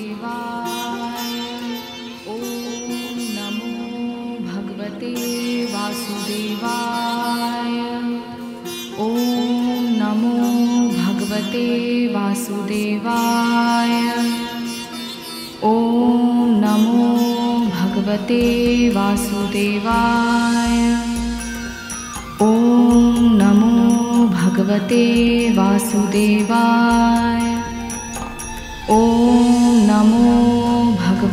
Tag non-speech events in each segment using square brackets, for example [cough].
ॐ नमो भगवते वासुदेवाय। ॐ नमो भगवते वासुदेवाय। ॐ नमो भगवते वासुदेवाय। ॐ नमो भगवते वासुदेवाय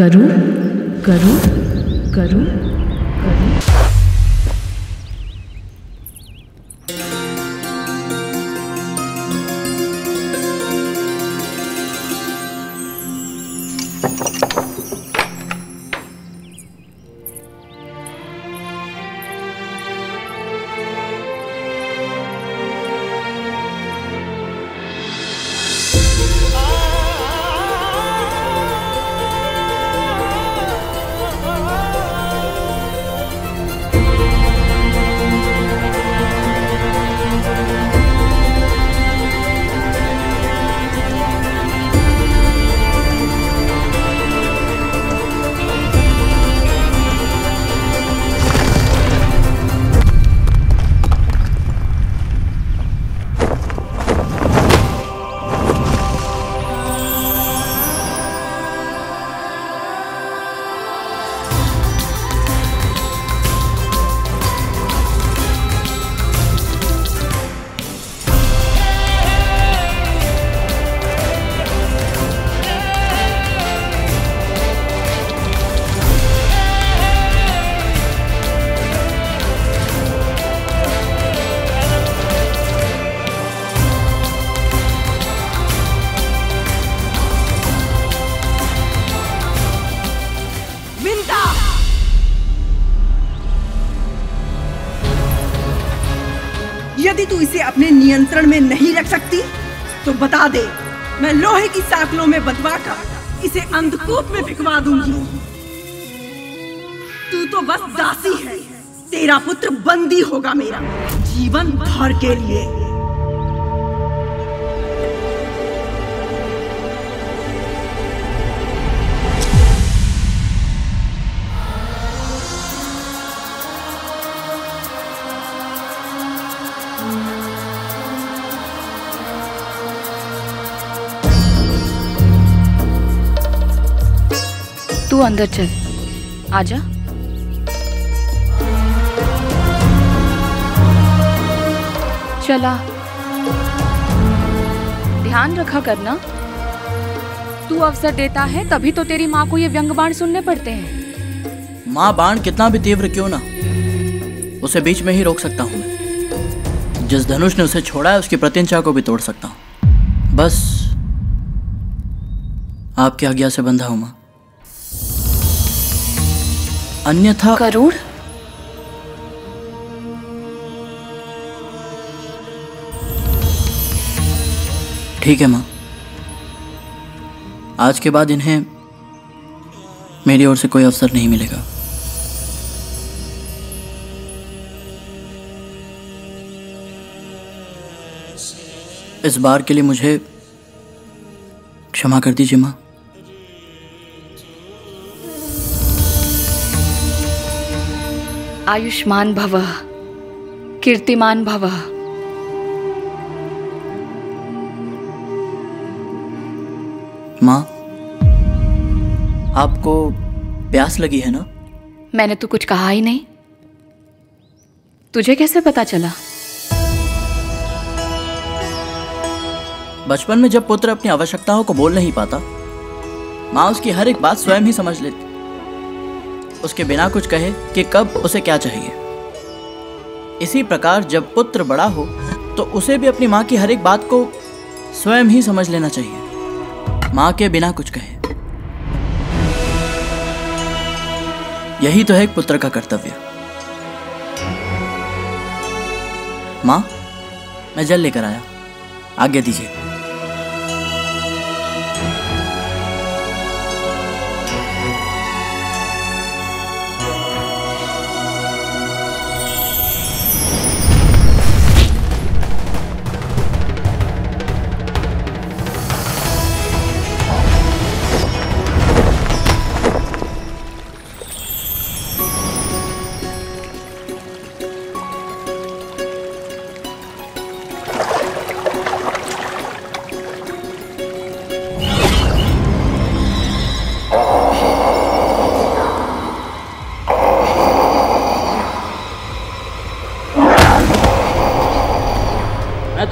गरुड़ गरुड़ लोहे में बदवा कर इसे अंधकूप में बिकवा दूँगी। तू तो बस दासी है, तेरा पुत्र बंदी होगा मेरा। जीवन भर के लिए। अंदर चल। आजा। चला। ध्यान रखा करना। तू अवसर देता है, तभी तो तेरी माँ को ये व्यंग बाण सुनने पड़ते हैं। माँ बाण कितना भी तीव्र क्यों ना, उसे बीच में ही रोक सकता हूँ मैं। जिस धनुष ने उसे छोड़ा है, उसकी प्रत्यंचा को भी तोड़ सकता हूँ। बस, आपकी आज्ञा से बंधा हूँ माँ। अन्यथा करुण? ठीक है माँ। आज के बाद इन्हें मेरी ओर से कोई अवसर नहीं मिलेगा। इस बार के लिए मुझे क्षमा कर दीजिए माँ। आयुष्मान भव कीर्तिमान भव। माँ आपको प्यास लगी है ना? मैंने तो कुछ कहा ही नहीं। तुझे कैसे पता चला? बचपन में जब पुत्र अपनी आवश्यकताओं को बोल नहीं पाता माँ उसकी हर एक बात स्वयं ही समझ लेती। उसके बिना कुछ कहे कि कब उसे क्या चाहिए। इसी प्रकार जब पुत्र बड़ा हो तो उसे भी अपनी माँ की हर एक बात को स्वयं ही समझ लेना चाहिए। माँ के बिना कुछ कहे। यही तो है एक पुत्र का कर्तव्य। माँ, मैं जल लेकर आया। आज्ञा दीजिए।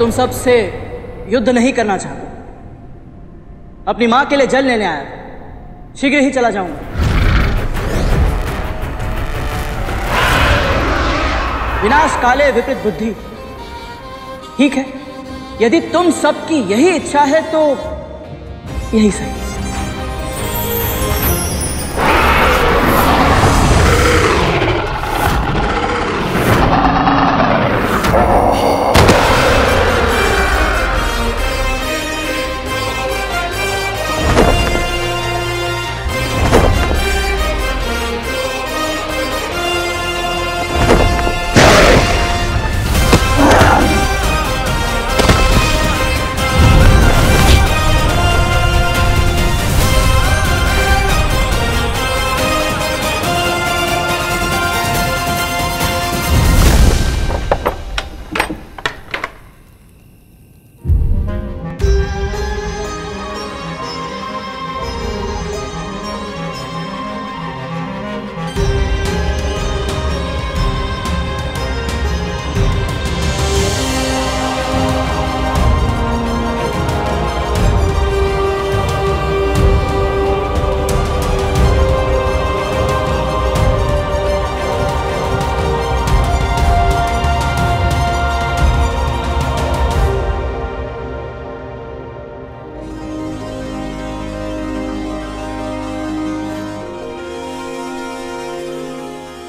तुम सबसे युद्ध नहीं करना चाहता। अपनी माँ के लिए जल लेने आया। शीघ्र ही चला जाऊँगा। विनाश काले विपरीत बुद्धि। ठीक है। यदि तुम सबकी यही इच्छा है तो यही सही।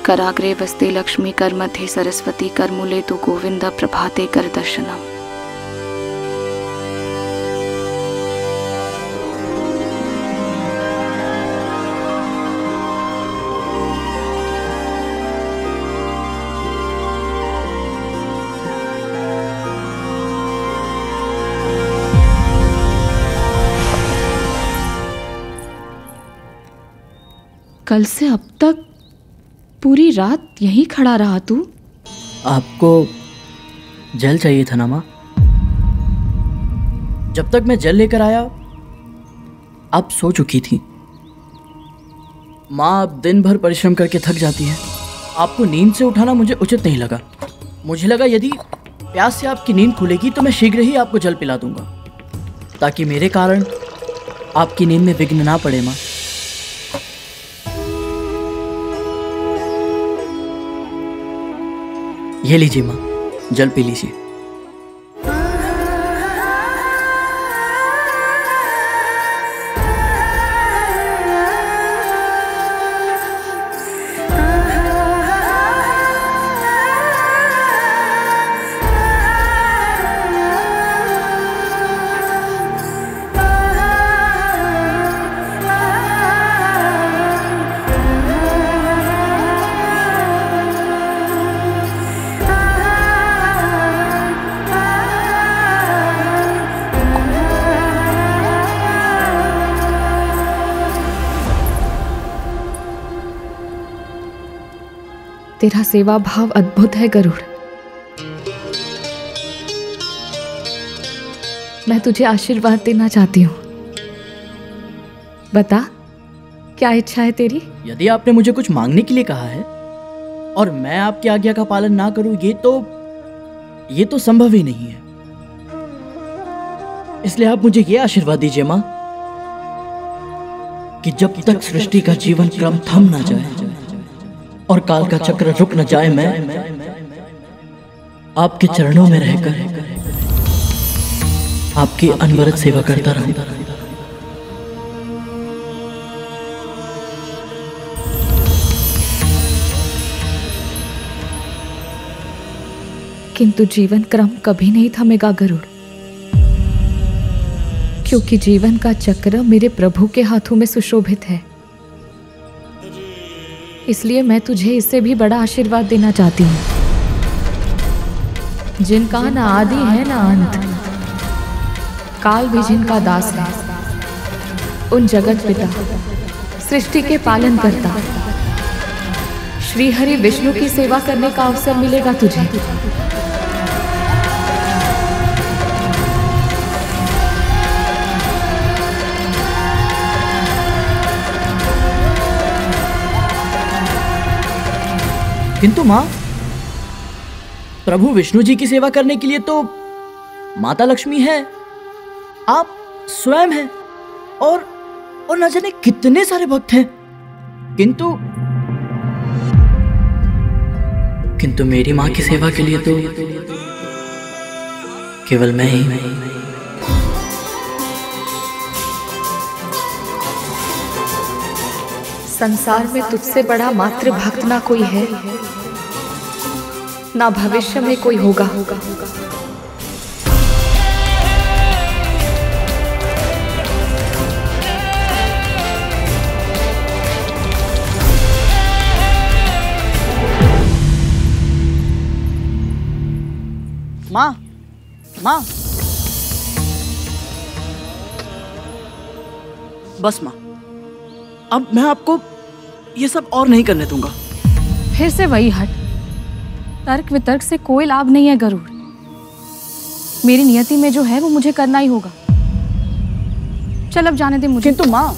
कराग्रे वस्ते लक्ष्मी कर मध्ये सरस्वती कर मूले तु गोविंद प्रभाते कर दर्शनम। कल से अब तक पूरी रात यहीं खड़ा रहा तू? आपको जल चाहिए था ना माँ? जब तक मैं जल लेकर आया, आप सो चुकी थी। माँ अब दिन भर परिश्रम करके थक जाती है। आपको नींद से उठाना मुझे उचित नहीं लगा। मुझे लगा यदि प्यास से आपकी नींद खुलेगी तो मैं शीघ्र ही आपको जल पिला दूँगा। ताकि मेरे कारण आपकी नींद में विघ्न ना पड़े माँ। ये लीजिए माँ जल पी लीजिए। तेरा सेवा भाव अद्भुत है गरुड़। मैं तुझे आशीर्वाद देना चाहती हूँ। बता, क्या इच्छा है तेरी? यदि आपने मुझे कुछ मांगने के लिए कहा है, और मैं आपकी आज्ञा का पालन ना करूँ, ये तो ये तो संभव ही नहीं है। इसलिए आप मुझे ये आशीर्वाद दीजिए, माँ, कि जब तक सृष्टि का जीवन क्रम थम ना जाए और काल का चक्र रुक न जाए मैं आपके चरणों में रहकर आपकी अनवरत सेवा करता रहूँ। किंतु जीवन क्रम कभी नहीं थमेगा गरुड़ क्योंकि जीवन का चक्र मेरे प्रभु के हाथों में सुशोभित है। इसलिए मैं तुझे इससे भी बड़ा आशीर्वाद देना चाहती हूँ। जिनका ना आदि है ना अंत। काल भी जिनका दास है। उन जगत पिता, सृष्टि के पालन करता श्री हरि विष्णु की सेवा करने का अवसर मिलेगा तुझे। किंतु माँ, प्रभु विष्णु जी की सेवा करने के लिए तो माता लक्ष्मी है, आप स्वयं हैं, और और न जाने कितने सारे भक्त हैं। किंतु किंतु मेरी माँ की सेवा के लिए तो केवल मैं ही संसार में तुझसे बड़ा मात्र भक्त ना कोई है, ना भविष्य में कोई होगा होगा। माँ माँ। बस माँ। अब मैं आपको ये सब और नहीं करने दूँगा। फिर से वही हट। तर्क वितर्क से कोई लाभ नहीं है गरुड़। मेरी नियति में जो है वो मुझे करना ही होगा। चल अब जाने दे मुझे। किंतु माँ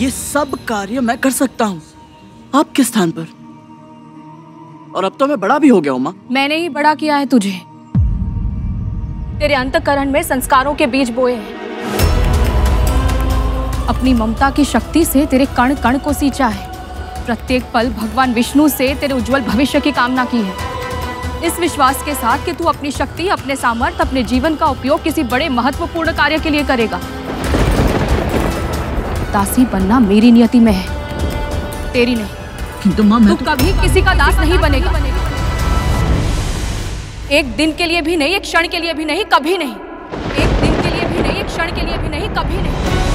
ये सब कार्य मैं कर सकता हूँ। आपके स्थान पर? और अब तो मैं बड़ा भी हो गया हूँ माँ। मैंने ही बड़ा किया है तुझे। तेरे अंतकरण में संस्कारों के बीज बोए हैं। अपनी ममता की शक्ति से तेरे कण कण को सींचा है। प्रत्येक पल भगवान विष्णु से तेरे उज्जवल भविष्य की कामना की है। इस विश्वास के साथ कि तू अपनी शक्ति अपने सामर्थ्य अपने जीवन का उपयोग किसी बड़े महत्वपूर्ण कार्य के लिए करेगा। दासी बनना मेरी नियति में है। तेरी नहीं। किंतु माँ मैं तू कभी किसी का दास नहीं बनेगा। एक दिन के लिए भी नहीं एक क्षण के लिए भी नहीं कभी नहीं। एक दिन के लिए भी नहीं एक क्षण के लिए भी नहीं कभी नहीं।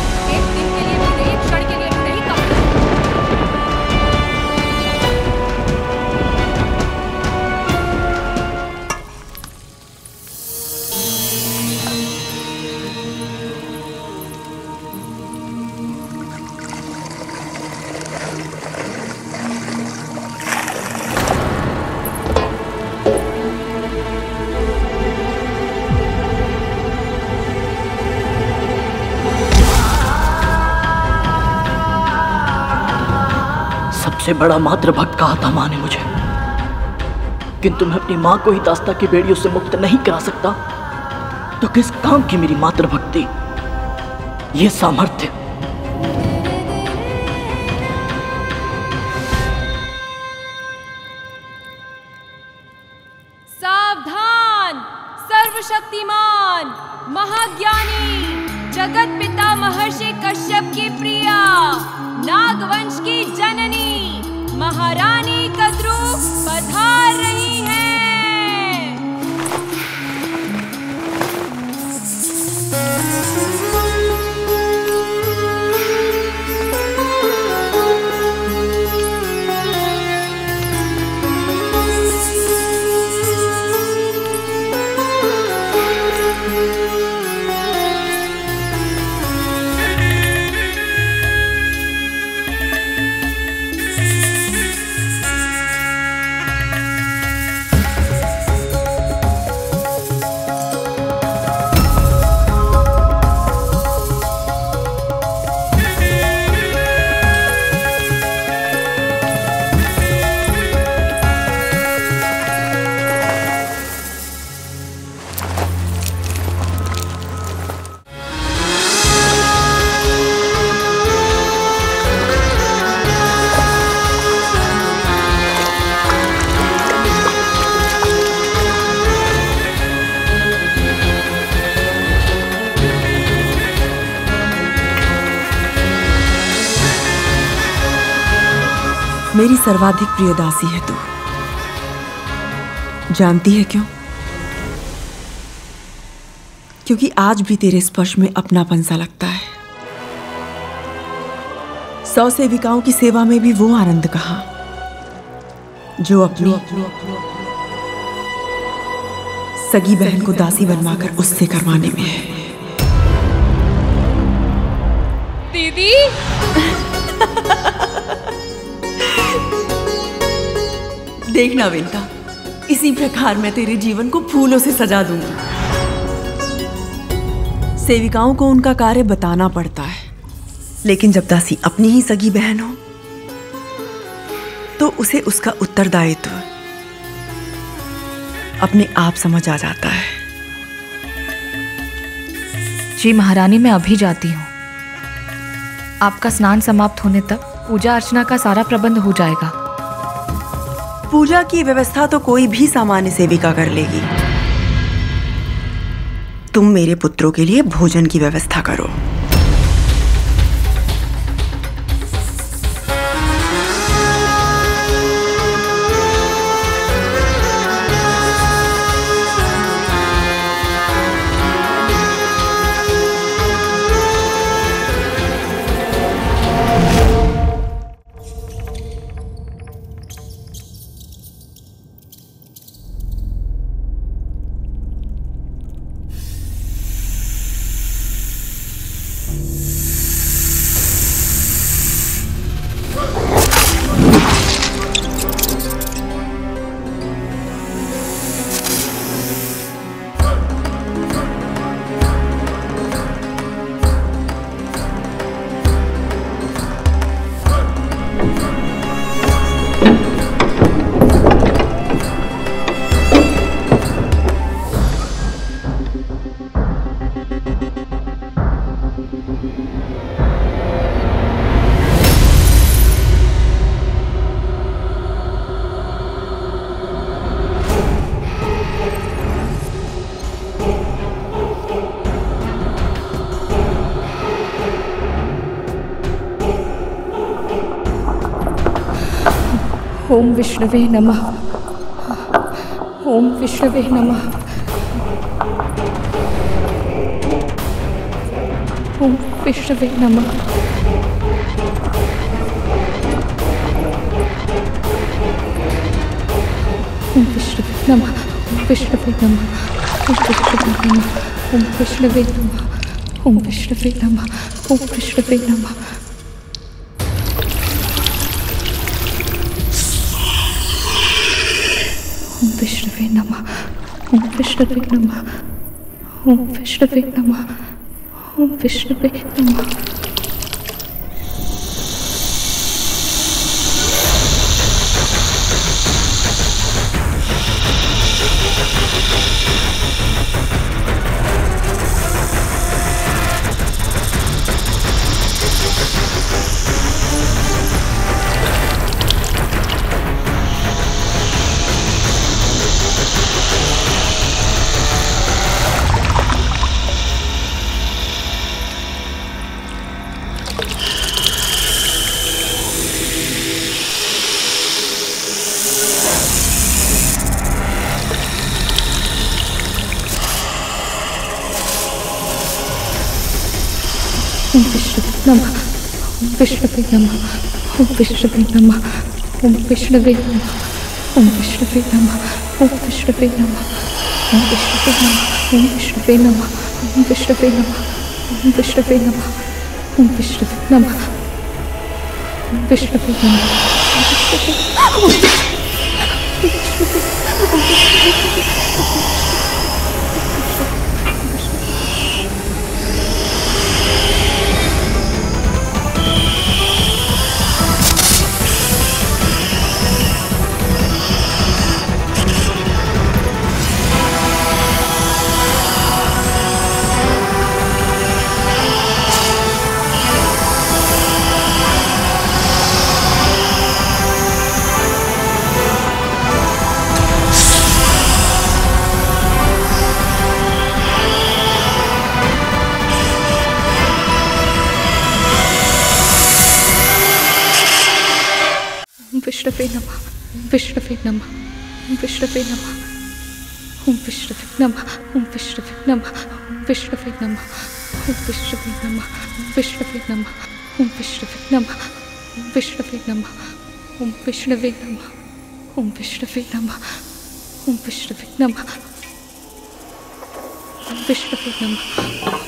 सबसे बड़ा मात्र भक्त कहा था माँ ने मुझे। किंतु मैं अपनी माँ को ही दास्ता की बेड़ियों से मुक्त नहीं करा सकता तो किस काम की मेरी मातृभक्ति? ये सामर्थ्य सर्वाधिक प्रिय दासी है तू। जानती है क्यों? क्योंकि आज भी तेरे स्पर्श में अपनापन सा लगता है। सौ सेविकाओं की सेवा में भी वो आनंद कहा, जो अपनी सगी बहन को दासी बनवाकर उससे करवाने में है। देखना विंता इसी प्रकार मैं तेरे जीवन को फूलों से सजा दूँगी। सेविकाओं को उनका कार्य बताना पड़ता है। लेकिन जब दासी अपनी ही सगी बहन हो तो उसे उसका उत्तरदायित्व अपने आप समझ आ जाता है। जी महारानी, मैं अभी जाती हूँ। आपका स्नान समाप्त होने तक पूजा अर्चना का सारा प्रबंध हो जाएगा। पूजा की व्यवस्था तो कोई भी सामान्य सेविका कर लेगी। तुम मेरे पुत्रों के लिए भोजन की व्यवस्था करो। ओम विष्णुवे नमः। ओम विष्णुवे नमः। ओम विष्णुवे नमः। ओम विष्णुवे नमः। ओम विष्णुवे नमः। ओम विष्णुवे नमः। ओम विष्णुवे नमः। ओम विष्णुवे नमः। ओम विष्णुवे विष्णुवे नमः ओम विष्णुवे नमः ओम विष्णुवे नमः ओम विष्णुवे नमः ओम विष्णुवे नमः ओम विष्णुवे नमः ओम विष्णुवे नमः ओम विष्णुवे नमः ओम विष्णुवे नमः ओम विष्णुवे नमः ओम विष्णुवे नमः ओम विष्णुवे नमः ओम विष्णुवे नमः ओम विष्णुवे विष्णवे विष्णवे नमः विष्णवे नमः ओम विष्णवे नमः ओम विष्णवे नमः विष्णवे नमः ओम विष्णवे नमः विष्णवे नमः ओम विष्णवे नमः विष्णवे नमः ओम विष्णवे नमः ओम विष्णवे नमः ओम विष्णवे नमः विष्णवे नमः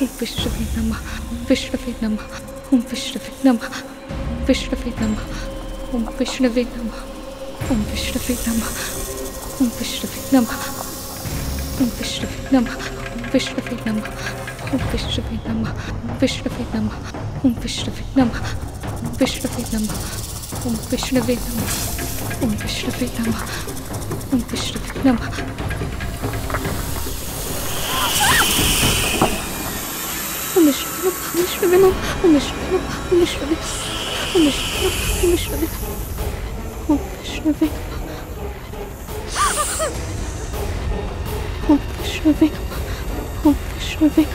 ओम विष्णवे नमः विष्णवे नमः ओम विष्णवे नमः विष्णवे नमः ओम विष्णवे नमः ओम विष्णवे नमः ओम विष्णवे नमः ओम विष्णवे नमः विष्णवे नमः ओम विष्णवे नमः विष्णवे नमः ओम विष्णवे नमः विष्णवे नमः ओम विष्णवे नमः ओम विष्णवे नमः ओम विष्णवे नमः ओम विष्णवे नमः ओम विष्णवे नमः ओम विष्णवे नमः ओम विष्णवे नमः ओम विष्णवे je vais. Où je vais. Je vais.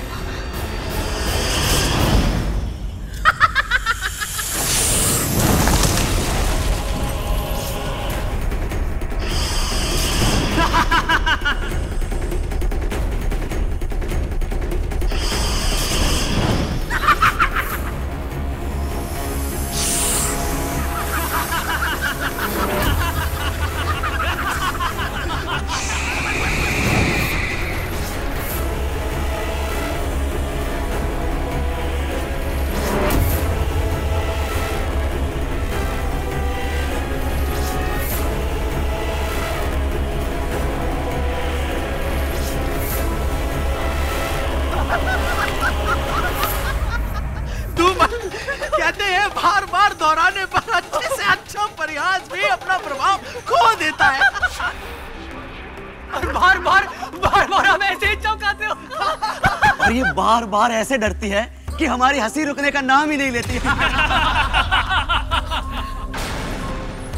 बार ऐसे डरती है कि हमारी हँसी रुकने का नाम ही नहीं लेती।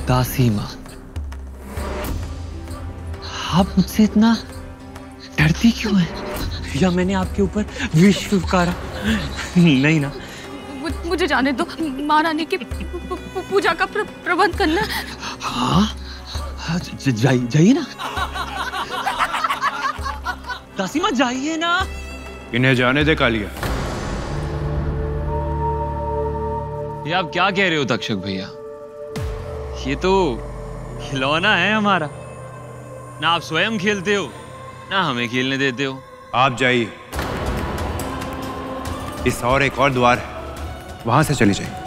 दासी माँ आप मुझसे इतना डरती क्यों है? या मैंने आपके ऊपर विष फुकारा? नहीं ना। मुझे जाने दो। महारानी की पू- पू- पूजा का प्र, प्रबंध करना। हाँ? हाँ, ज- ज- जाइए जाइए ना। दासी माँ जाइए ना। इन्हें जाने दे कालिया। ये आप क्या कह रहे हो तक्षक भैया? ये तो खिलौना है हमारा। ना आप स्वयं खेलते हो ना हमें खेलने देते हो। आप जाइए। इस और एक और द्वार है। वहाँ से चली जाइए।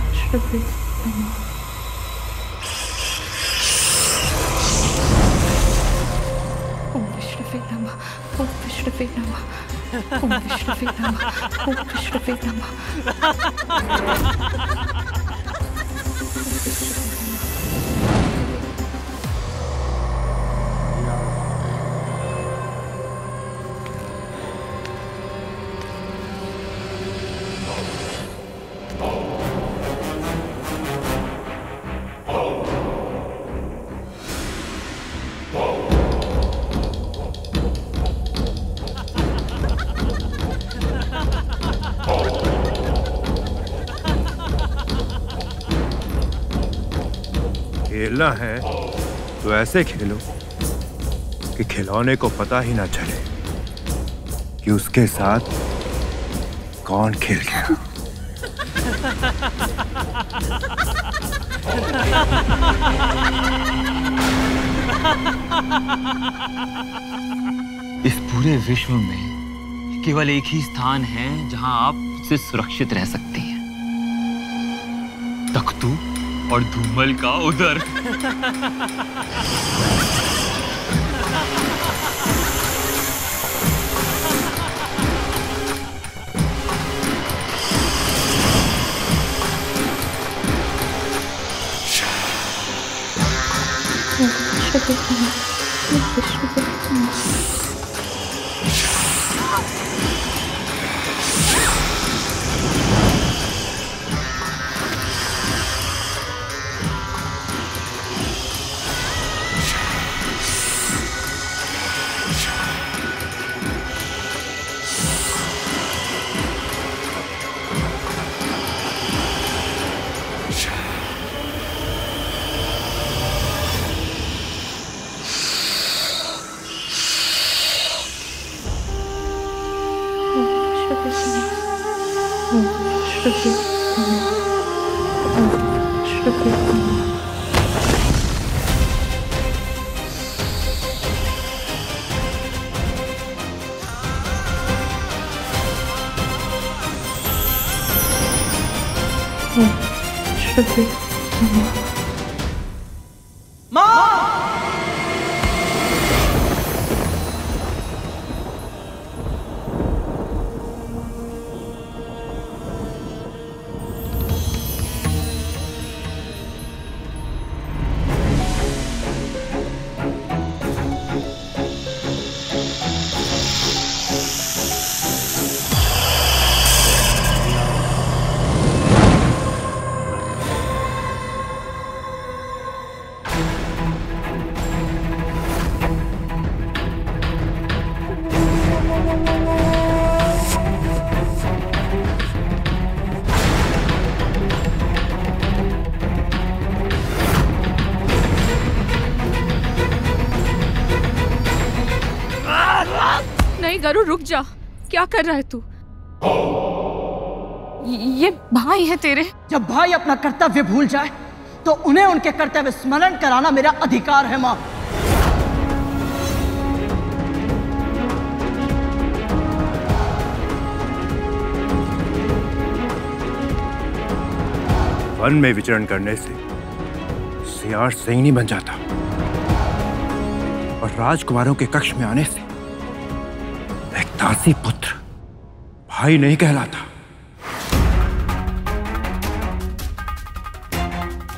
ओम विष्णवे नमः ओम विष्णवे नमः ओम विष्णवे नमः ओम विष्णवे नमः खेलना है तो ऐसे खेलो कि खिलौने को पता ही ना चले कि उसके साथ कौन खेल गया। इस पूरे विश्व में केवल एक ही स्थान है जहाँ आप मुझसे सुरक्षित रह सकती और धूमल का उधर नहीं [laughs] क्या कर रहा है तू? ये- भाई है तेरे। जब भाई अपना कर्तव्य भूल जाए तो उन्हें उनके कर्तव्य स्मरण कराना मेरा अधिकार है माँ। वन में विचरण करने से सियार सिंह बन जाता। और राजकुमारों के कक्ष में आने से एक दासी पुत्र भाई नहीं कहलाता।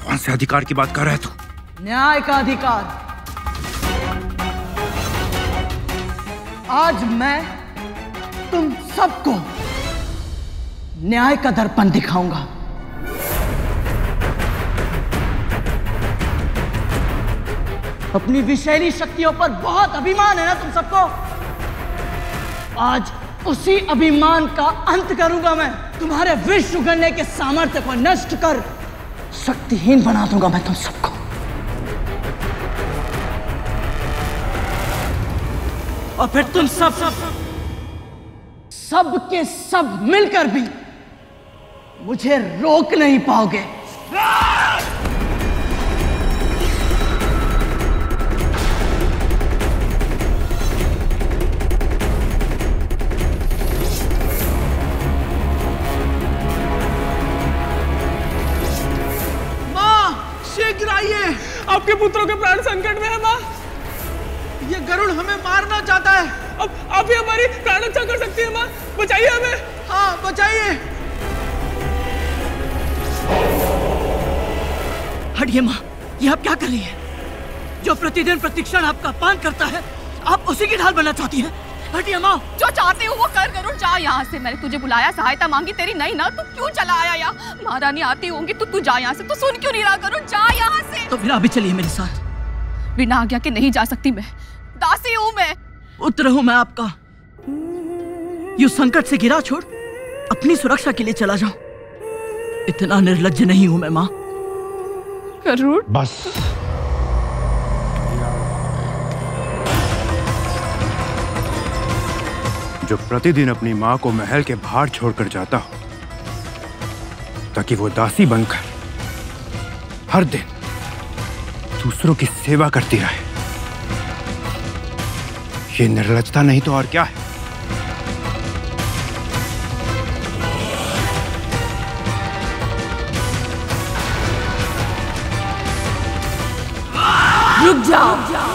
कौन से अधिकार की बात कर रहे तू? न्याय का अधिकार। आज मैं तुम सबको न्याय का दर्पण दिखाऊँगा। अपनी विषैली शक्तियों पर बहुत अभिमान है ना तुम सबको? आज उसी अभिमान का अंत करूँगा मैं। तुम्हारे विश्व उगलने के सामर्थ्य को नष्ट कर शक्तिहीन बना दूँगा मैं तुम सबको। और फिर तुम सब सब के सब मिलकर भी मुझे रोक नहीं पाओगे। आपके पुत्रों के प्राण संकट में है माँ। ये गरुड़ हमें मारना चाहता है। अब आप ही हमारी प्राण रक्षा कर सकती है माँ। बचाइए हमें। हाँ बचाइए। हटिए माँ। ये आप क्या कर रही है? जो प्रतिदिन प्रतिक्षण आपका अपमान करता है आप उसी की ढाल बनना चाहती है? हटिए माँ। जो चाहते हो वो कर गरुड़ जा यहाँ से। मैंने तुझे बुलाया सहायता मांगी तेरी। नहीं ना तू क्यों चला आया यहाँ? महारानी आती होंगी तो तू जा यहाँ से। तू सुन क्यों नहीं रहा? गरुड़ जा यहाँ से। तो फिर अभी चलिए मेरे साथ। बिना आज्ञा के नहीं जा सकती मैं। दासी हूँ मैं। पुत्र हूँ मैं आपका। यू संकट से गिरा छोड़। अपनी सुरक्षा के लिए चला जाओ इतना निर्लज नहीं हूँ मैं माँ। गरुड़ बस। जो प्रतिदिन अपनी माँ को महल के बाहर छोड़कर जाता हो, ताकि वो दासी बनकर हर दिन दूसरों की सेवा करती रहे। ये निर्लजता नहीं तो और क्या है? रुक जाओ।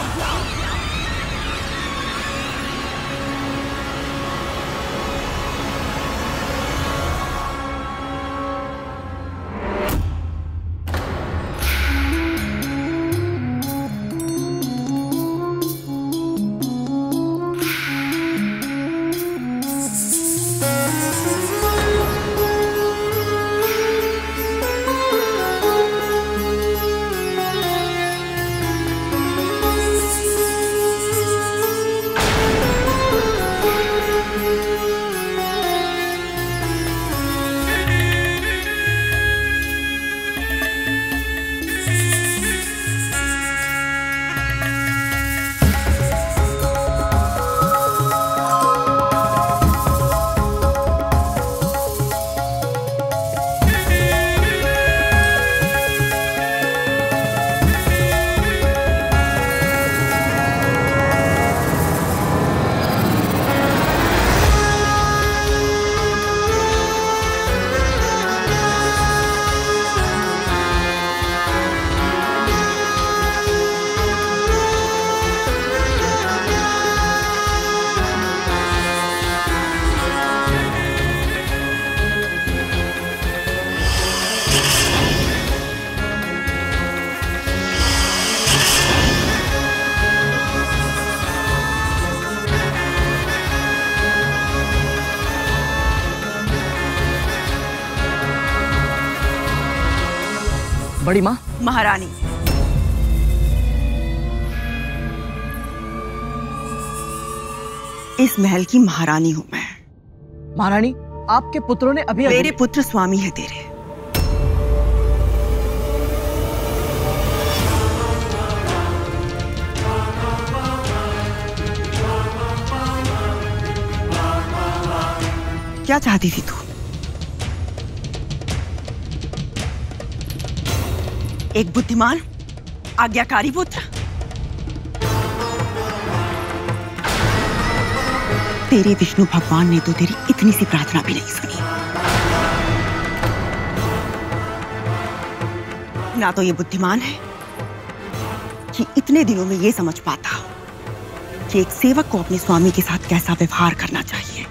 बड़ी माँ। महारानी। इस महल की महारानी हूँ मैं। महारानी आपके पुत्रों ने अभी मेरे पुत्र स्वामी है तेरे। क्या चाहती थी तू? एक बुद्धिमान, आज्ञाकारी पुत्र। तेरे विष्णु भगवान ने तो तेरी इतनी सी प्रार्थना भी नहीं सुनी। ना तो ये बुद्धिमान है कि इतने दिनों में ये समझ पाता कि एक सेवक को अपने स्वामी के साथ कैसा व्यवहार करना चाहिए।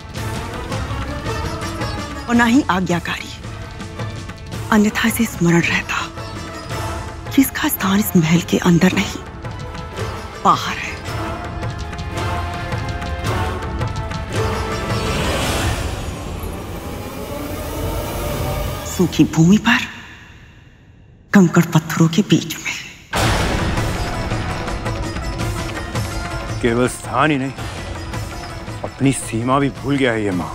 और ना ही आज्ञाकारी, अन्यथा से स्मरण रहता। कि इसका स्थान इस महल के अंदर नहीं बाहर है। सूखी भूमि पर कंकड़ पत्थरों के बीच में। केवल स्थान ही नहीं अपनी सीमा भी भूल गया है ये माँ।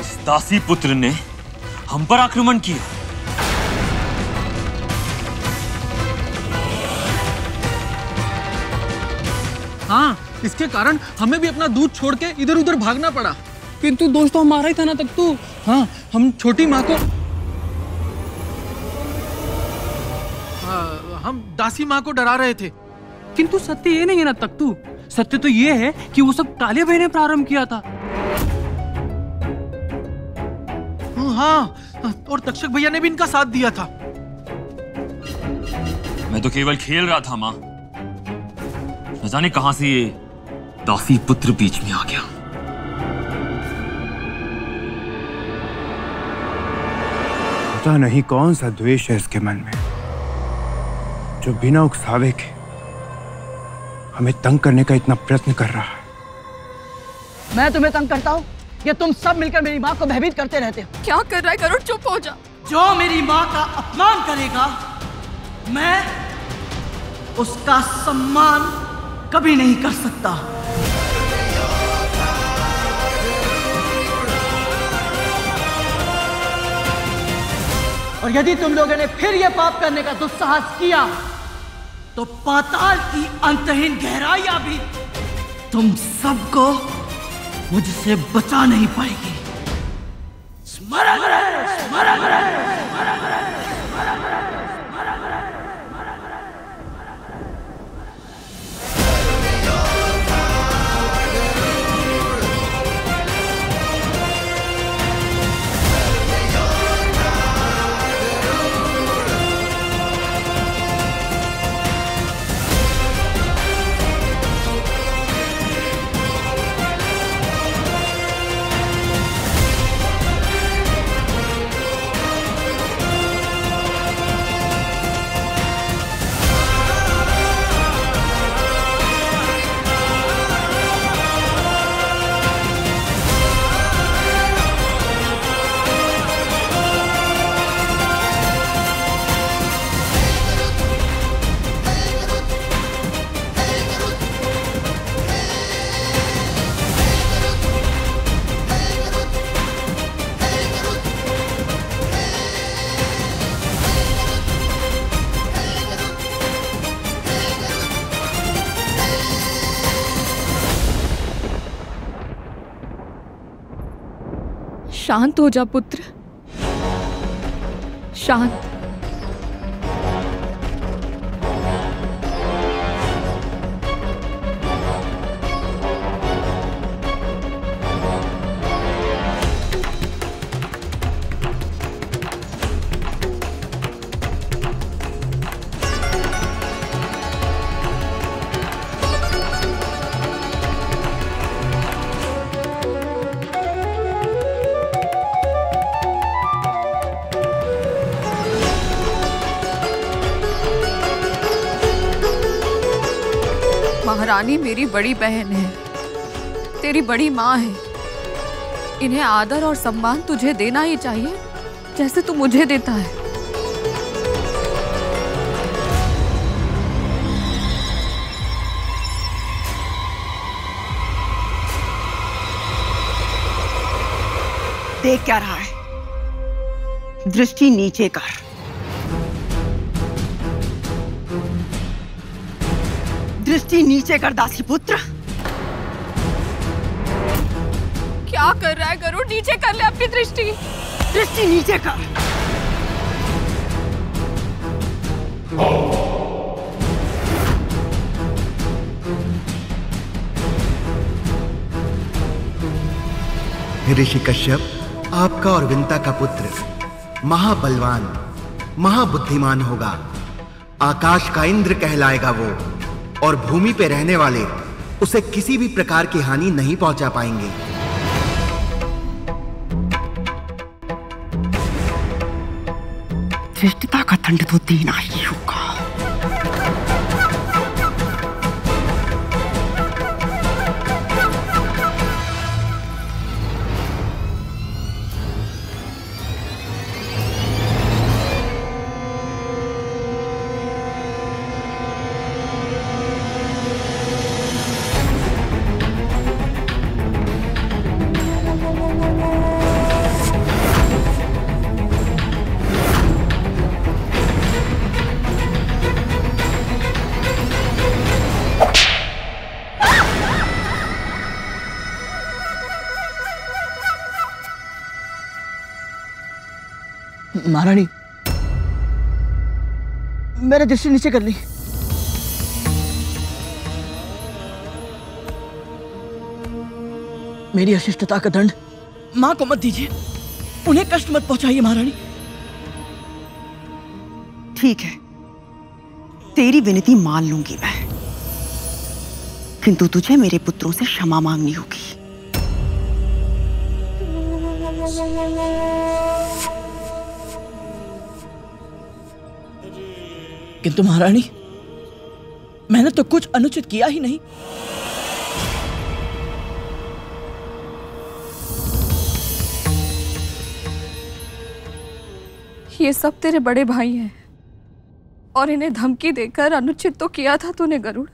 इस दासी पुत्र ने हम पर आक्रमण किया। हाँ इसके कारण हमें भी अपना दूध छोड़ के इधर उधर भागना पड़ा। किंतु दोस्तों तो हमारा ही था ना तक तू हाँ हम छोटी माँ को हाँ, हम दासी माँ को डरा रहे थे। किंतु सत्य ये नहीं है ना तख्तू सत्य तो ये है कि वो सब काले भाई ने प्रारंभ किया था। हाँ और तक्षक भैया ने भी इनका साथ दिया था। मैं तो केवल खेल रहा था माँ। न जाने कहाँ से ये दासी पुत्र बीच में आ गया। पता नहीं कौन सा द्वेष है इसके मन में जो बिना उकसावे के हमें तंग करने का इतना प्रयत्न कर रहा है। मैं तुम्हें तंग करता हूँ या तुम सब मिलकर मेरी माँ को भयभीत करते रहते हो? क्या कर रहा है गरुड़ चुप हो जा। जो मेरी माँ का अपमान करेगा मैं उसका सम्मान कभी नहीं कर सकता। और यदि तुम लोगों ने फिर यह पाप करने का दुस्साहस किया तो पाताल की अंतहीन गहराइया भी तुम सबको मुझसे बचा नहीं पाएगी। स्मरण स्मरण स्मरण शांत हो जा पुत्र। शांत। महारानी मेरी बड़ी बहन है। तेरी बड़ी माँ है। इन्हें आदर और सम्मान तुझे देना ही चाहिए, जैसे तू मुझे देता है। देख क्या रहा है। दृष्टि नीचे कर। नीचे कर दासी पुत्र क्या कर रहा है गरुड़? नीचे कर ले अपनी दृष्टि। दृष्टि नीचे कर। ऋषि कश्यप आपका और विंता का पुत्र महाबलवान महाबुद्धिमान होगा। आकाश का इंद्र कहलाएगा वो। और भूमि पर रहने वाले उसे किसी भी प्रकार की हानि नहीं पहुँचा पाएँगे। का दंड तो देना ही होगा। मैंने दृष्टि नीचे कर ली। मेरी अशिष्टता का दंड। माँ को मत दीजिए। उन्हें कष्ट मत पहुंचाइए महारानी। ठीक है। तेरी विनती मान लूँगी मैं। किंतु तुझे मेरे पुत्रों से क्षमा मांगनी होगी। किंतु महारानी, मैंने तो कुछ अनुचित किया ही नहीं। ये सब तेरे बड़े भाई हैं, और इन्हें धमकी देकर अनुचित तो किया था तूने गरुड़।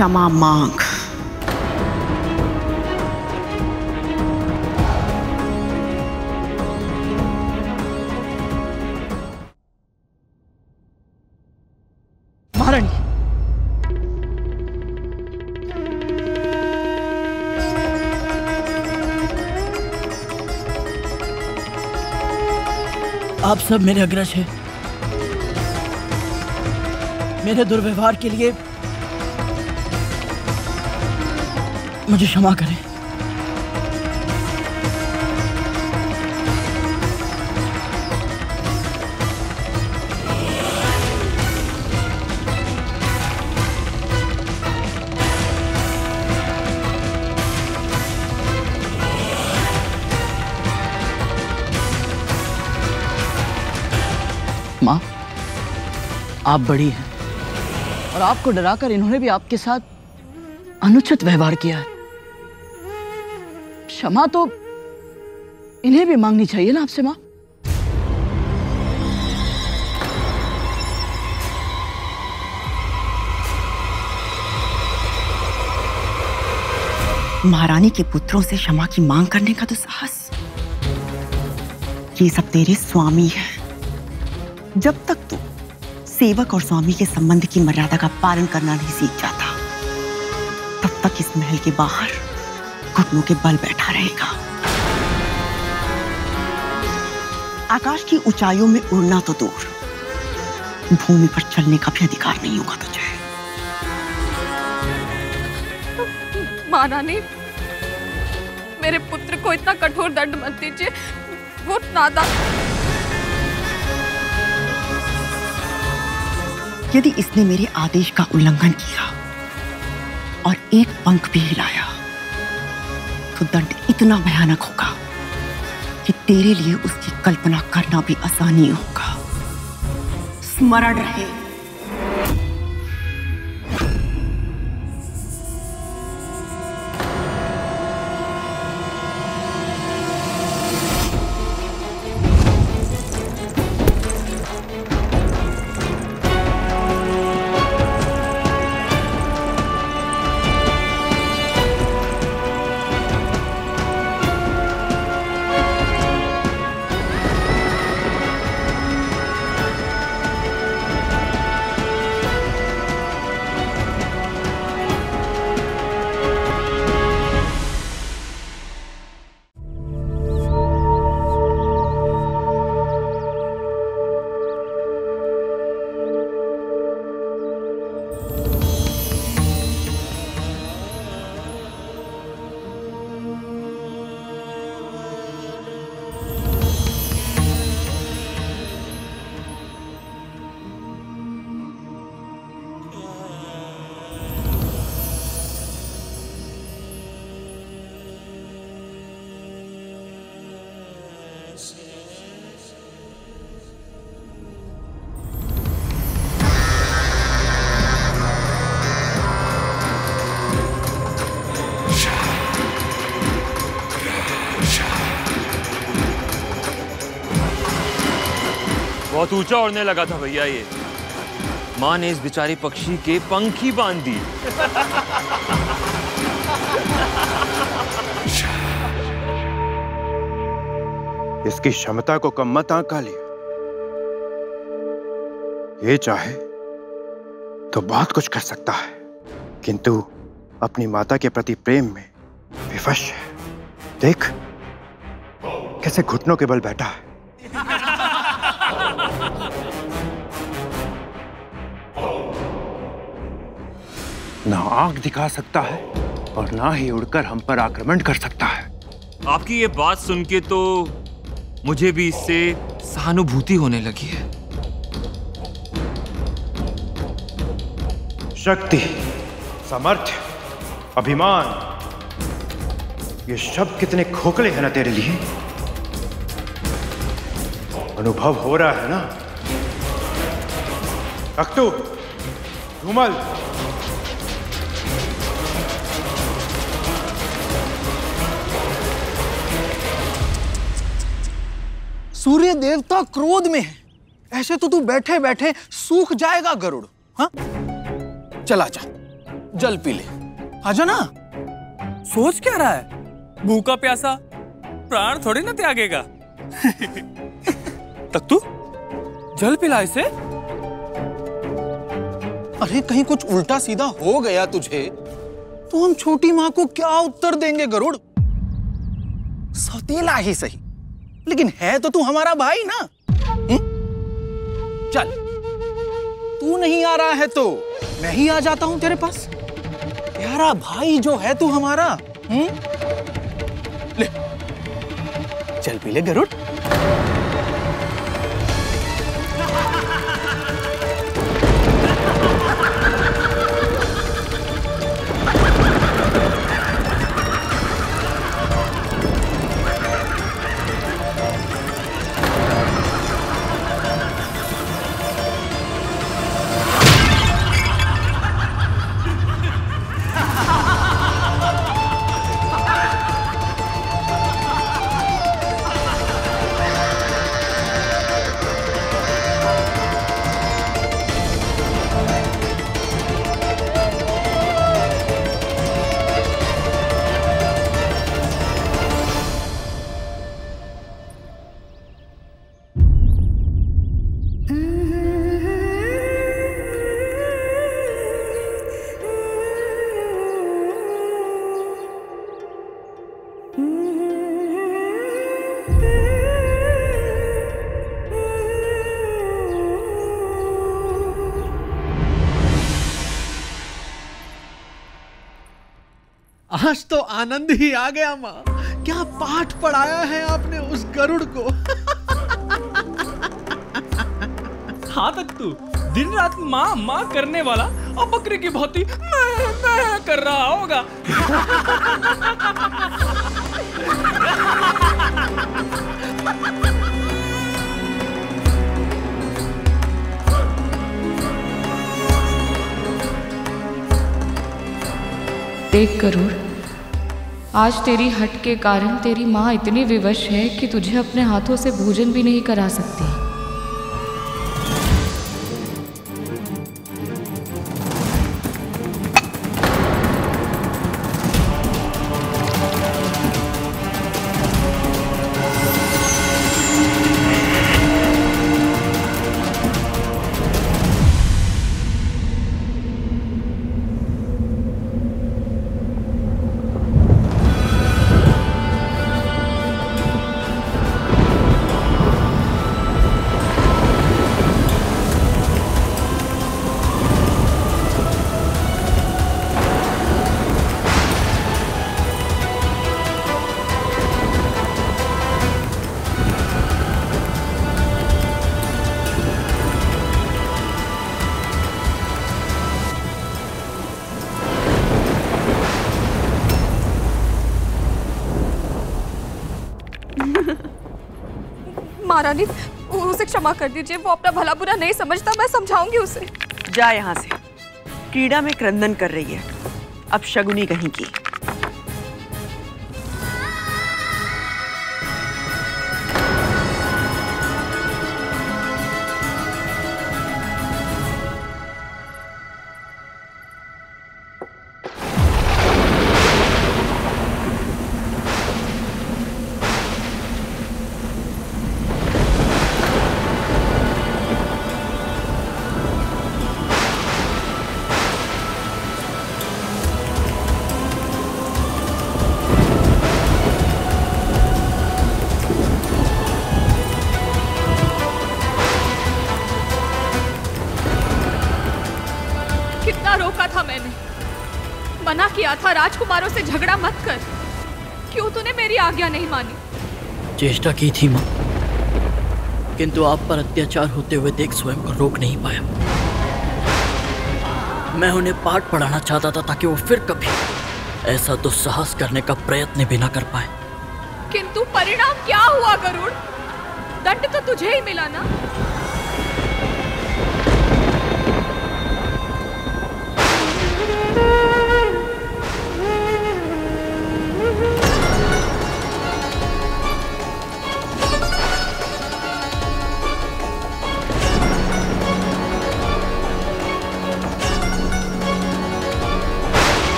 क्षमा मांग। आप सब मेरे अग्रज हैं। मेरे दुर्व्यवहार के लिए मुझे क्षमा करें। माँ, आप बड़ी हैं। और आपको डराकर इन्होंने भी आपके साथ अनुचित व्यवहार किया है। क्षमा तो इन्हें भी मांगनी चाहिए ना आपसे, माँ। महारानी के पुत्रों से क्षमा की मांग करने का तो साहस। ये सब तेरे स्वामी है। जब तक तू सेवक और स्वामी के संबंध की मर्यादा का पालन करना नहीं सीख जाता, तब तक इस महल के बाहर घुटनों के बल बैठा रहेगा। आकाश की ऊंचाइयों में उड़ना तो दूर। भूमि पर चलने का भी अधिकार नहीं होगा तुझे। माना नहीं। मेरे पुत्र को इतना कठोर दंड मत दीजिए। वो नादा। यदि इसने मेरे आदेश का उल्लंघन किया और एक पंख भी हिलाया तो दंड इतना भयानक होगा कि तेरे लिए उसकी कल्पना करना भी आसानी होगा। स्मरण रहे। बहुत ऊँचा उड़ने लगा था भैया ये। माँ ने इस बेचारे पक्षी के पंख ही बाँध दिए। इसकी क्षमता को कम मत आंका लिया। ये चाहे तो बहुत कुछ कर सकता है, किंतु अपनी माता के प्रति प्रेम में विवश है। देख, कैसे घुटनों के बल बैठा है। ना आँख दिखा सकता है और ना ही उड़कर हम पर आक्रमण कर सकता है। आपकी ये बात सुन के तो मुझे भी इससे सहानुभूति होने लगी है। शक्ति सामर्थ्य अभिमान ये शब्द कितने खोखले हैं ना तेरे लिए? अनुभव हो रहा है ना? अक्तू धूमल। सूर्य देवता क्रोध में है। ऐसे तो तू बैठे बैठे सूख जाएगा गरुड़ हाँ? चला जा जल पी ले। आजा ना। सोच क्या रहा है? भूखा प्यासा प्राण थोड़ी ना त्यागेगा। तक तू जल पिला इसे। अरे कहीं कुछ उल्टा सीधा हो गया तुझे तो हम छोटी माँ को क्या उत्तर देंगे गरुड़? सतीला ही सही। लेकिन है तो तू हमारा भाई ना। हुँ? चल। तू नहीं आ रहा है तो मैं ही आ जाता हूँ तेरे पास। प्यारा भाई जो है तू हमारा। हुँ? ले। चल पीले गरुड़। आनंद ही आ गया माँ। क्या पाठ पढ़ाया है आपने उस गरुड़ को? [laughs] हाँ तक तू दिन रात माँ माँ करने वाला और बकरे की भांति मैं मैं कर रहा होगा। एक गरुड़ आज तेरी हट के कारण तेरी माँ इतनी विवश है कि तुझे अपने हाथों से भोजन भी नहीं करा सकती। महारानी उसे क्षमा कर दीजिए, वो अपना भला बुरा नहीं समझता, मैं समझाऊँगी उसे। जा यहाँ से। क्रीड़ा में क्रंदन कर रही है। अब शगुनी कहीं की। किया था राजकुमारों से झगड़ा मत कर। क्यों तूने मेरी आज्ञा नहीं मानी? चेष्टा की थी माँ। किंतु आप पर अत्याचार होते हुए देख स्वयं को रोक नहीं पाया। मैं उन्हें पाठ पढ़ाना चाहता था ताकि वो फिर कभी ऐसा दुस्साहस करने का प्रयत्न भी ना कर पाए। किंतु परिणाम क्या हुआ गरुड़? दंड तो तुझे ही मिला ना?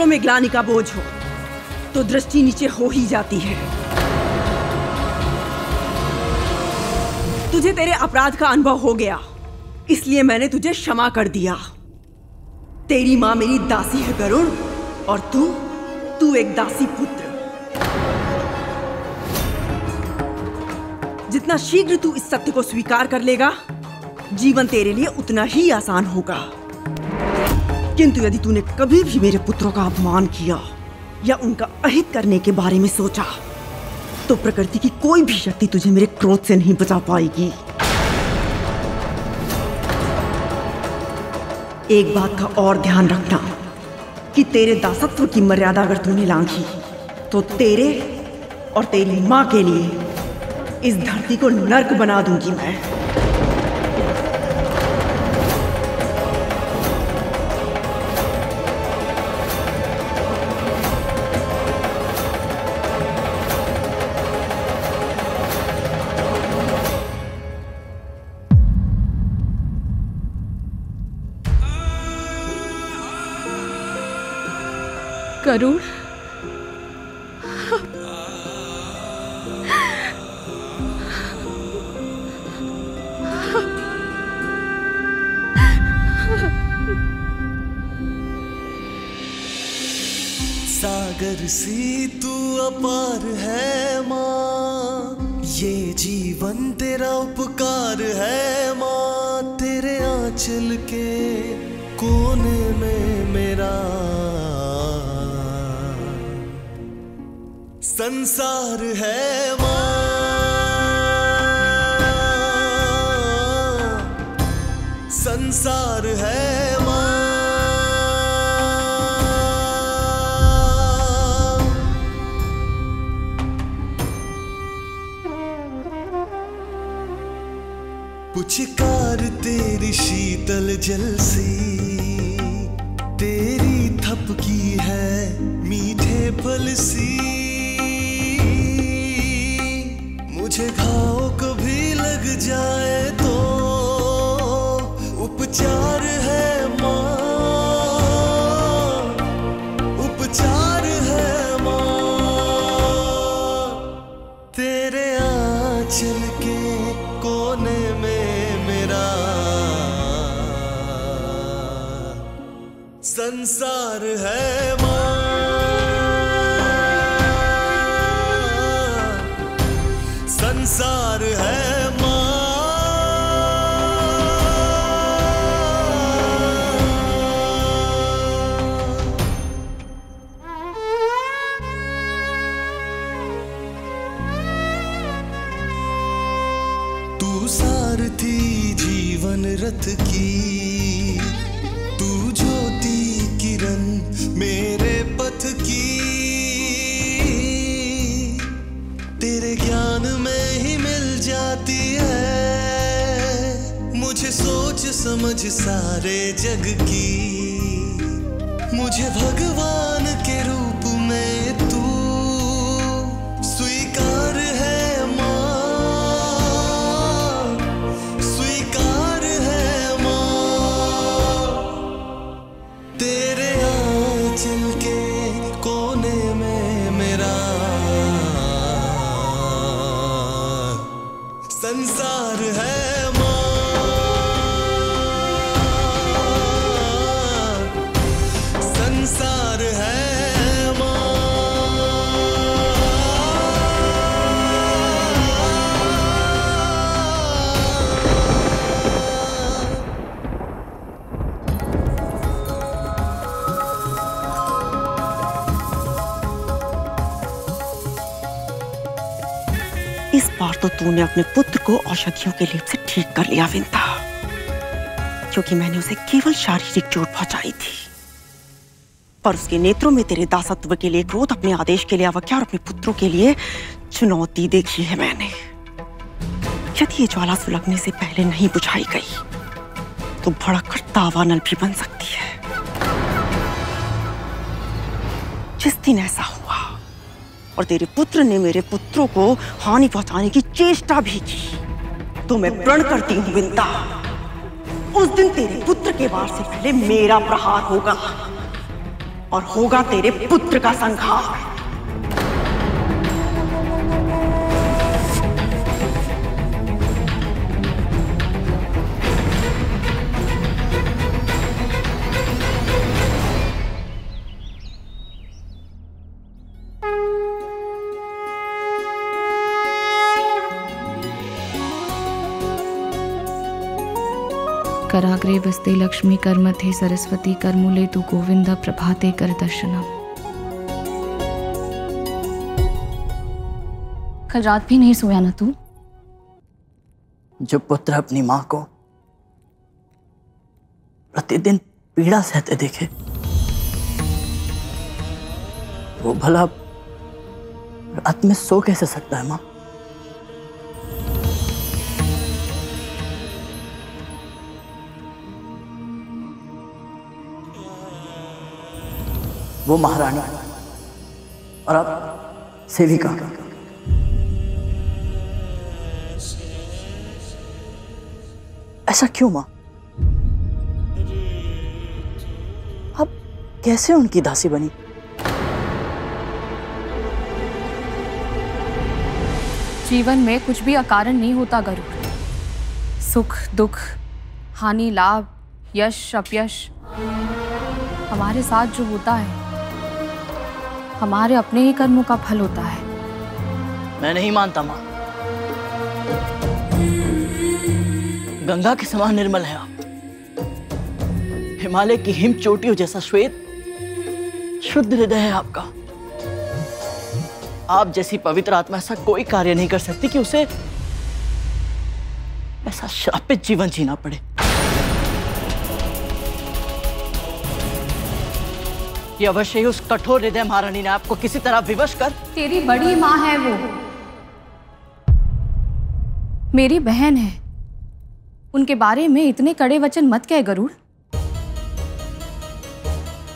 नेत्रों में ग्लानि का बोझ हो तो दृष्टि नीचे हो ही जाती है। तुझे तेरे अपराध का अनुभव हो गया, इसलिए मैंने तुझे क्षमा कर दिया। तेरी माँ मेरी दासी है गरुड़ और तू तू एक दासी पुत्र। जितना शीघ्र तू इस सत्य को स्वीकार कर लेगा, जीवन तेरे लिए उतना ही आसान होगा। किंतु यदि तूने कभी भी मेरे पुत्रों का अपमान किया या उनका अहित करने के बारे में सोचा तो प्रकृति की कोई भी शक्ति तुझे मेरे क्रोध से नहीं बचा पाएगी। एक बात का और ध्यान रखना कि तेरे दासत्व की मर्यादा अगर तूने लांघी तो तेरे और तेरी माँ के लिए इस धरती को नर्क बना दूँगी मैं। करुण संसार है सारथी जीवन रथ की। तू ज्योति किरण मेरे पथ की। तेरे ज्ञान में ही मिल जाती है। मुझे सोच समझ सारे जग की। मुझे भगवान के रूप तो तूने अपने पुत्र को औषधियों के लेप से ठीक कर लिया, विंता। क्योंकि मैंने उसे केवल शारीरिक चोट पहुंचाई थी। पर उसके नेत्रों में तेरे दासत्व के लिए क्रोध अपने आदेश के लिए अवज्ञा और अपने पुत्रों के लिए चुनौती देखी है मैंने। यदि ये ज्वाला सुलगने से पहले नहीं बुझाई गई तो भड़क कर दावानल भी बन सकती है। जिस दिन ऐसा हुआ और तेरे पुत्र ने मेरे पुत्रों को हानि पहुँचाने की चेष्टा भी की। तो मैं प्रण करती हूँ विंता। उस दिन तेरे पुत्र के वार से पहले मेरा प्रहार होगा और होगा तेरे पुत्र का संहार। कराग्रे वस्ते लक्ष्मी कर्मथे सरस्वती कर्मुले तु गोविंद प्रभाते कर दर्शनम। कल रात भी नहीं सोया ना तू? जो पुत्र अपनी माँ को प्रतिदिन पीड़ा सहते देखे, वो भला रात में सो कैसे सकता है माँ? वो महारानी। और अब सेविका। ऐसा क्यों माँ? अब कैसे उनकी दासी बनी? जीवन में कुछ भी अकारण नहीं होता, गरुड़। सुख, दुख, हानि, लाभ, यश, अपयश, हमारे साथ जो होता है हमारे अपने ही कर्मों का फल होता है। मैं नहीं मानता माँ। गंगा के समान निर्मल है आप। हिमालय की हिम चोटियों जैसा श्वेत, शुद्ध हृदय है आपका। आप जैसी पवित्र आत्मा ऐसा कोई कार्य नहीं कर सकती कि उसे ऐसा श्रापित जीवन जीना पड़े। ये अवश्य ही उस कठोर हृदय महारानी ने आपको किसी तरह विवश कर। तेरी बड़ी माँ है वो। मेरी बहन है। उनके बारे में इतने कड़े वचन मत कह गरुड़।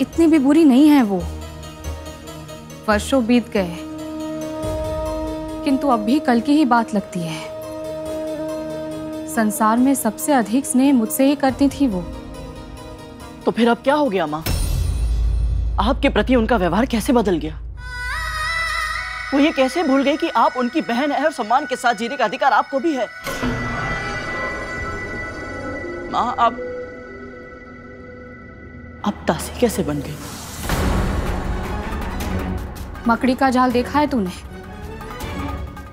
इतनी भी बुरी नहीं है वो। वर्षों बीत गए किंतु अब भी कल की ही बात लगती है। संसार में सबसे अधिक स्नेह मुझसे ही करती थी वो। तो फिर अब क्या हो गया माँ? आपके प्रति उनका व्यवहार कैसे बदल गया? वो ये कैसे भूल गई कि आप उनकी बहन है और सम्मान के साथ जीने का अधिकार आपको भी है? माँ, आप आप दासी कैसे बन गई? मकड़ी का जाल देखा है तूने?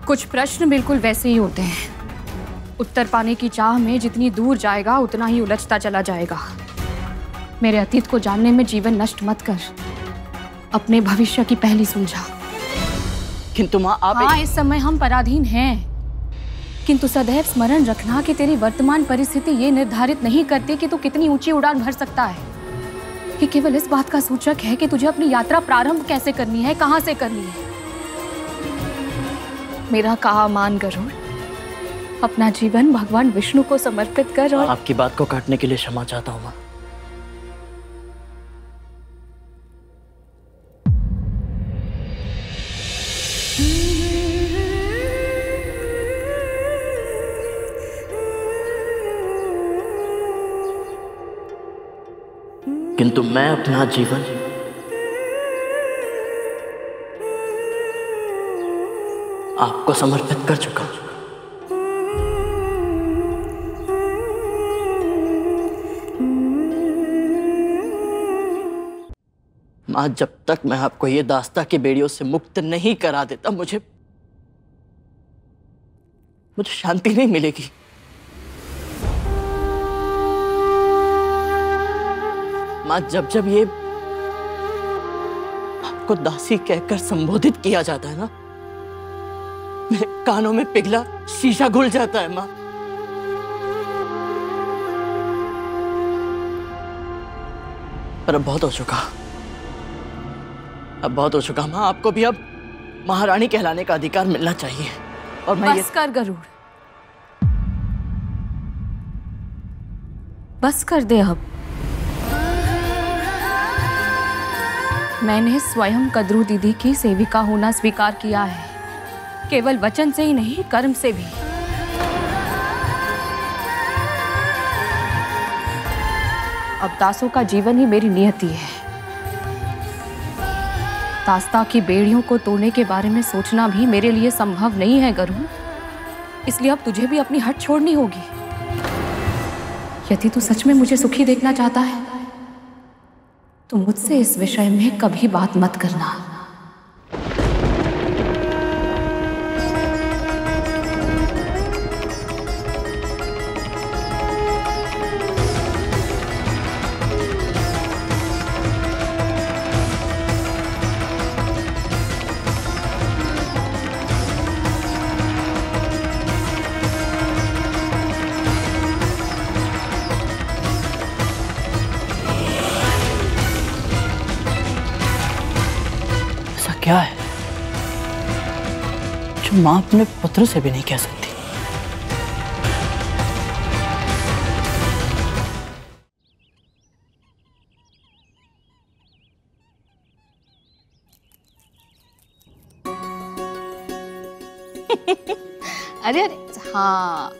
कुछ प्रश्न बिल्कुल वैसे ही होते हैं। उत्तर पाने की चाह में जितनी दूर जाएगा, उतना ही उलझता चला जाएगा। मेरे अतीत को जानने में जीवन नष्ट मत कर। अपने भविष्य की पहली सुलझा। किंतु माँ आप हाँ इस समय हम पराधीन हैं। किंतु सदैव स्मरण रखना कि तेरी वर्तमान परिस्थिति ये निर्धारित नहीं करती कि तू कितनी ऊँची उड़ान भर सकता है। ये केवल इस बात का सूचक है कि तुझे अपनी यात्रा प्रारंभ कैसे करनी है कहाँ से करनी है। मेरा कहा मान गरुड़ अपना जीवन भगवान विष्णु को समर्पित कर और आपकी बात को काटने के लिए क्षमा चाहता हूँ माँ। किंतु मैं अपना जीवन आपको समर्पित कर चुका हूँ। माँ, जब तक मैं आपको ये दास्ता की बेड़ियों से मुक्त नहीं करा देता, मुझे मुझे शांति नहीं मिलेगी। माँ, जब जब ये आपको दासी कहकर संबोधित किया जाता है ना, मेरे कानों में पिघला शीशा घुल जाता है माँ। पर अब बहुत हो चुका। अब बहुत हो चुका माँ, आपको भी अब महारानी कहलाने का अधिकार मिलना चाहिए। और मैं ये बस कर गरुड़। बस कर दे अब। मैंने स्वयं कद्रू दीदी की सेविका होना स्वीकार किया है। केवल वचन से ही नहीं, कर्म से भी। अब दासों का जीवन ही मेरी नियति है। दास्ता की बेड़ियों को तोड़ने के बारे में सोचना भी मेरे लिए संभव नहीं है, गरुड़। इसलिए अब तुझे भी अपनी हट छोड़नी होगी। यदि तू सच में मुझे सुखी देखना चाहता है? तो मुझसे इस विषय में कभी बात मत करना। माँ अपने पुत्र से भी नहीं कह सकती। [laughs] अरे अरे हाँ। [laughs]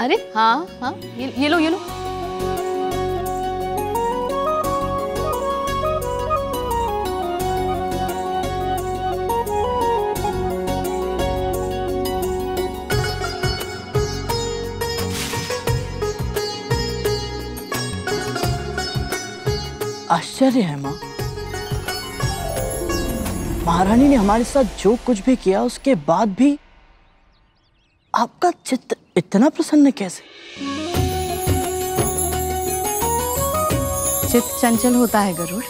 अरे हाँ हाँ ये, ये लो ये लो। आश्चर्य है, माँ। महारानी ने हमारे साथ जो कुछ भी किया, उसके बाद भी आपका चित्त इतना प्रसन्न कैसे? चित्त चंचल होता है, गरुड़।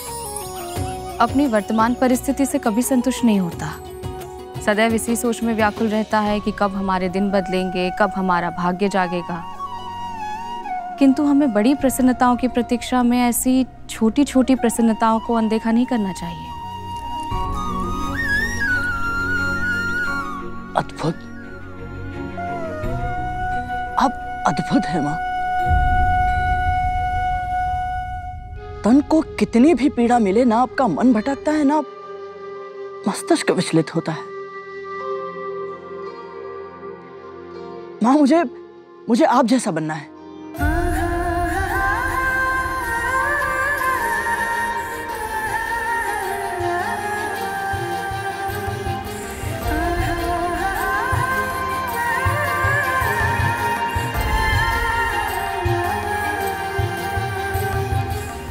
अपनी वर्तमान परिस्थिति से कभी संतुष्ट नहीं होता। सदैव इसी सोच में व्याकुल रहता है कि कब हमारे दिन बदलेंगे, कब हमारा भाग्य जागेगा। किंतु हमें बड़ी प्रसन्नताओं की प्रतीक्षा में ऐसी छोटी छोटी प्रसन्नताओं को अनदेखा नहीं करना चाहिए। अद्भुत। आप अद्भुत है माँ। तन को कितनी भी पीड़ा मिले ना आपका मन भटकता है ना मस्तिष्क विचलित होता है। माँ मुझे मुझे आप जैसा बनना है।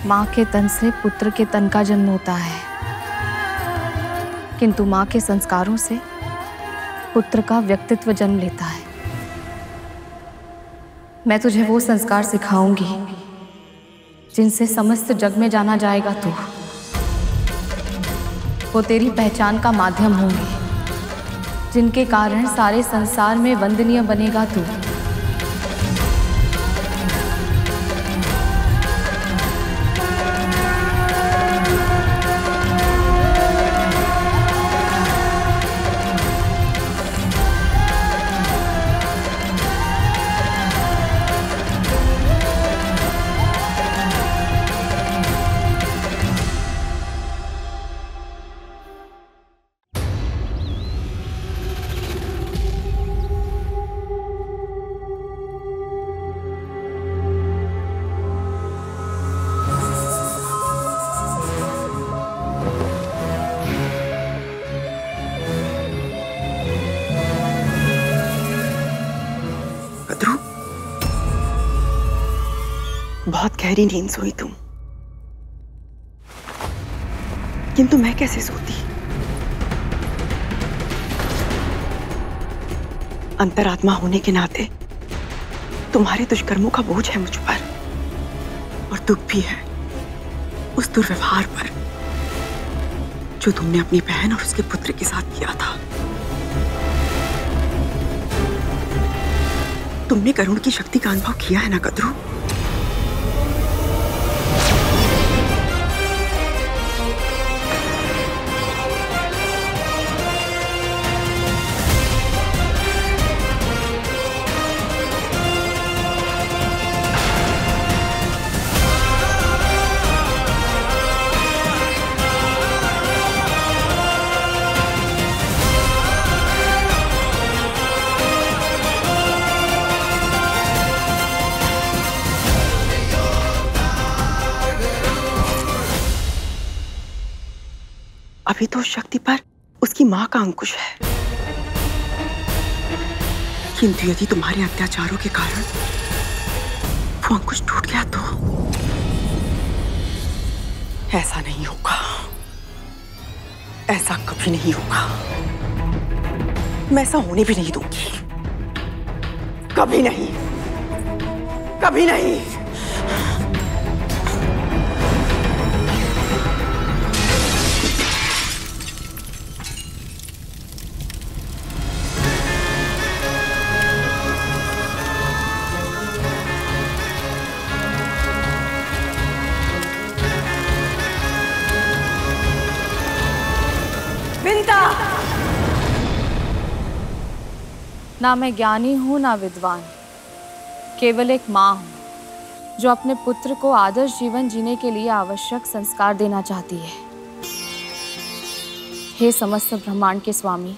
माँ के तन से पुत्र के तन का जन्म होता है। किंतु माँ के संस्कारों से पुत्र का व्यक्तित्व जन्म लेता है। मैं तुझे वो संस्कार सिखाऊँगी, जिनसे समस्त जग में जाना जाएगा तू। वो तेरी पहचान का माध्यम होंगे, जिनके कारण सारे संसार में वंदनीय बनेगा तू। गहरी नींद सोई तुम। किंतु मैं कैसे सोती? अंतरात्मा होने के नाते तुम्हारे दुष्कर्मों का बोझ है मुझ पर, और दुख भी है उस दुर्व्यवहार पर, जो तुमने अपनी बहन और उसके पुत्र के साथ किया था। तुमने करुण की शक्ति का अनुभव किया है ना, कद्रू? उस शक्ति पर उसकी माँ का अंकुश है। किंतु यदि तुम्हारे अत्याचारों के कारण वो अंकुश टूट गया तो ऐसा नहीं होगा। ऐसा कभी नहीं होगा। मैं ऐसा होने भी नहीं दूँगी। कभी नहीं। कभी नहीं। ना मैं ज्ञानी हूँ, ना विद्वान। केवल एक माँ हूँ, जो अपने पुत्र को आदर्श जीवन जीने के लिए आवश्यक संस्कार देना चाहती है। हे समस्त ब्रह्मांड के स्वामी,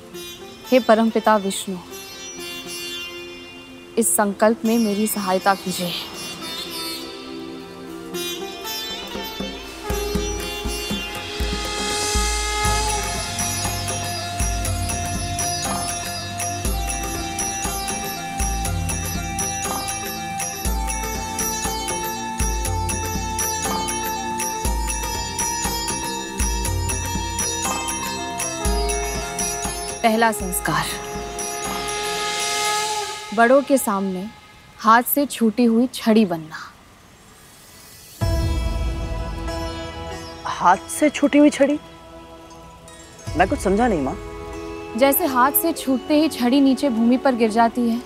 हे परमपिता विष्णु, इस संकल्प में मेरी सहायता कीजिए। पहला संस्कार। बड़ों के सामने हाथ से छूटी हुई छड़ी बनना। हाथ से छूटी हुई छड़ी? मैं कुछ समझा नहीं माँ। जैसे हाथ से छूटते ही छड़ी नीचे भूमि पर गिर जाती है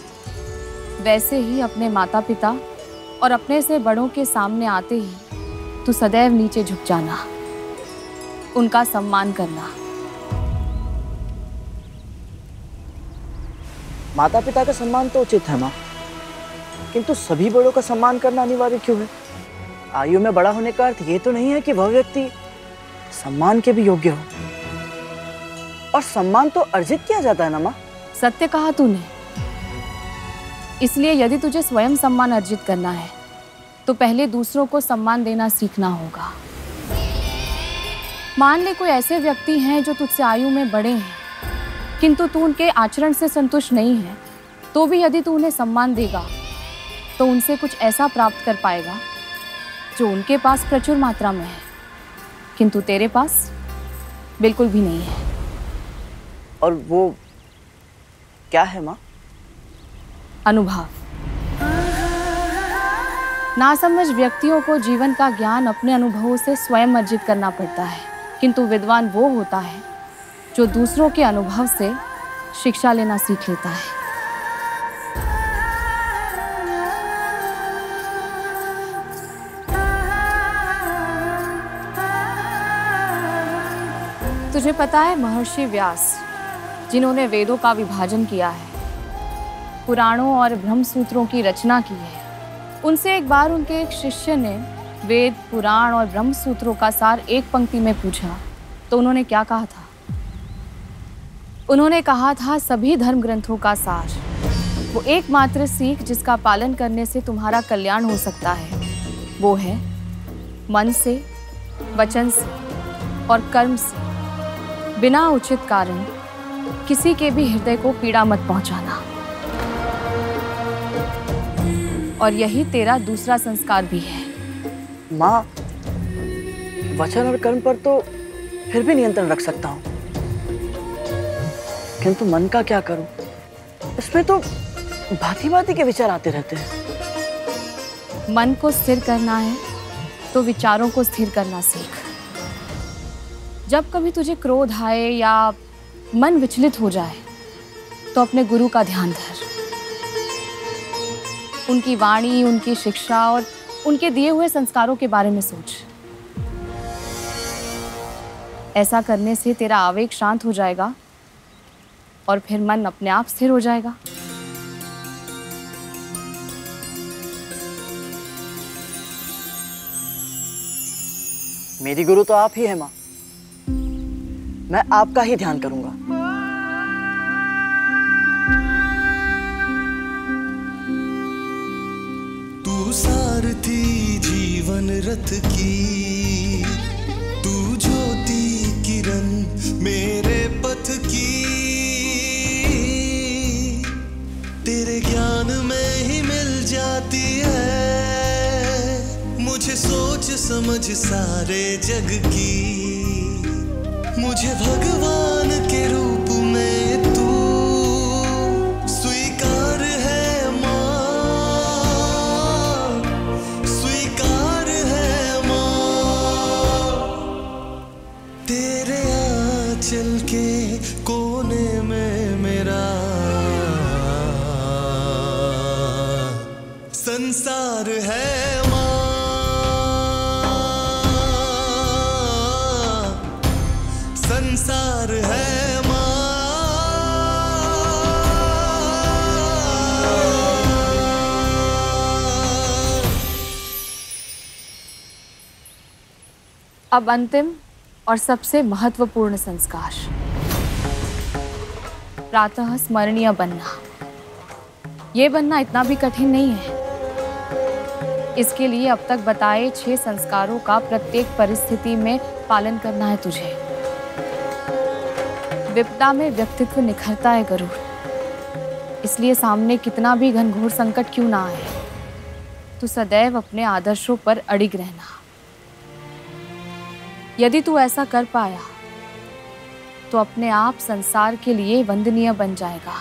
वैसे ही अपने माता पिता और अपने से बड़ों के सामने आते ही तू सदैव नीचे झुक जाना उनका सम्मान करना। माता पिता का सम्मान तो उचित है, माँ। किंतु सभी बड़ों का सम्मान करना अनिवार्य क्यों है? आयु में बड़ा होने का अर्थ ये तो नहीं है कि वह व्यक्ति सम्मान के भी योग्य हो। और सम्मान तो अर्जित किया जाता है ना, माँ? सत्य कहा तूने। इसलिए यदि तुझे स्वयं सम्मान अर्जित करना है तो पहले दूसरों को सम्मान देना सीखना होगा। मान ले कोई ऐसे व्यक्ति हैं जो तुझसे आयु में बड़े हैं। किंतु तू उनके आचरण से संतुष्ट नहीं है तो भी यदि तू उन्हें सम्मान देगा तो उनसे कुछ ऐसा प्राप्त कर पाएगा जो उनके पास प्रचुर मात्रा में है। किंतु तेरे पास बिल्कुल भी नहीं है। और वो क्या है माँ? अनुभव। नासमझ व्यक्तियों को जीवन का ज्ञान अपने अनुभवों से स्वयं अर्जित करना पड़ता है किंतु विद्वान वो होता है जो दूसरों के अनुभव से शिक्षा लेना सीख लेता है। तुझे पता है महर्षि व्यास, जिन्होंने वेदों का विभाजन किया है, पुराणों और ब्रह्म सूत्रों की रचना की है। उनसे एक बार उनके एक शिष्य ने वेद, पुराण और ब्रह्म सूत्रों का सार एक पंक्ति में पूछा तो उन्होंने क्या कहा था? उन्होंने कहा था, सभी धर्म ग्रंथों का सार। वो एकमात्र सीख जिसका पालन करने से तुम्हारा कल्याण हो सकता है। वो है, मन से, वचन से और कर्म से। बिना उचित कारण, किसी के भी हृदय को पीड़ा मत पहुंचाना। और यही तेरा दूसरा संस्कार भी है। माँ, वचन और कर्म पर तो फिर भी नियंत्रण रख सकता हूँ। किंतु मन का क्या करूँ? इसमें तो भांति भांति के विचार आते रहते हैं। मन को स्थिर करना है तो विचारों को स्थिर करना सीख। जब कभी तुझे क्रोध आए या मन विचलित हो जाए तो अपने गुरु का ध्यान धर। उनकी वाणी, उनकी शिक्षा और उनके दिए हुए संस्कारों के बारे में सोच। ऐसा करने से तेरा आवेग शांत हो जाएगा और फिर मन अपने आप स्थिर हो जाएगा। मेरी गुरु तो आप ही है माँ। मैं आपका ही ध्यान करूँगा। तू सारथी जीवन रथ की समझ सारे जग की। मुझे भगवान के रूप में तू स्वीकार है माँ। स्वीकार है माँ। तेरे आंचल के कोने में मेरा संसार है। अब अंतिम और सबसे महत्वपूर्ण संस्कार। प्रातः स्मरणीय बनना। ये बनना इतना भी कठिन नहीं है। इसके लिए अब तक बताए छह संस्कारों का प्रत्येक परिस्थिति में पालन करना है तुझे। विपदा में व्यक्तित्व निखरता है गरुड़। इसलिए सामने कितना भी घनघोर संकट क्यों ना आए। तू सदैव अपने आदर्शों पर अड़िग रहना। यदि तू ऐसा कर पाया तो अपने आप संसार के लिए वंदनीय बन जाएगा।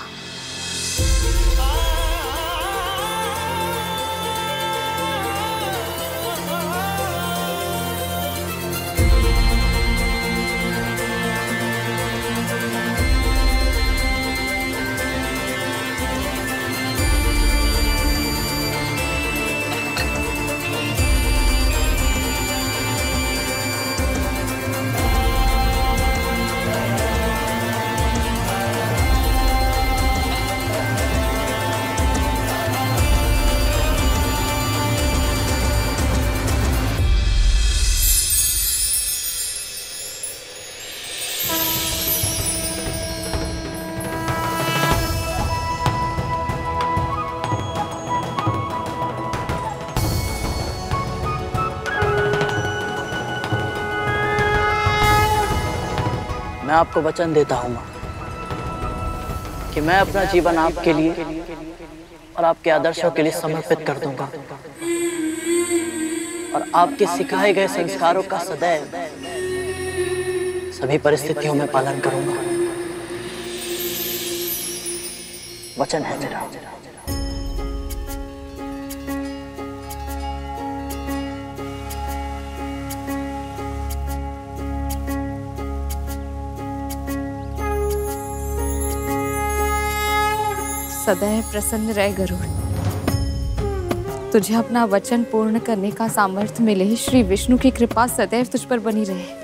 आपको वचन देता हूँ कि मैं अपना जीवन आपके लिए और आपके आदर्शों के लिए समर्पित कर दूँगा। और आपके सिखाए गए संस्कारों का सदैव सभी परिस्थितियों में पालन करूँगा। वचन है मेरा। सदैव प्रसन्न रह गरुड़। तुझे अपना वचन पूर्ण करने का सामर्थ्य मिले श्री विष्णु की कृपा सदैव तुझ पर बनी रहे।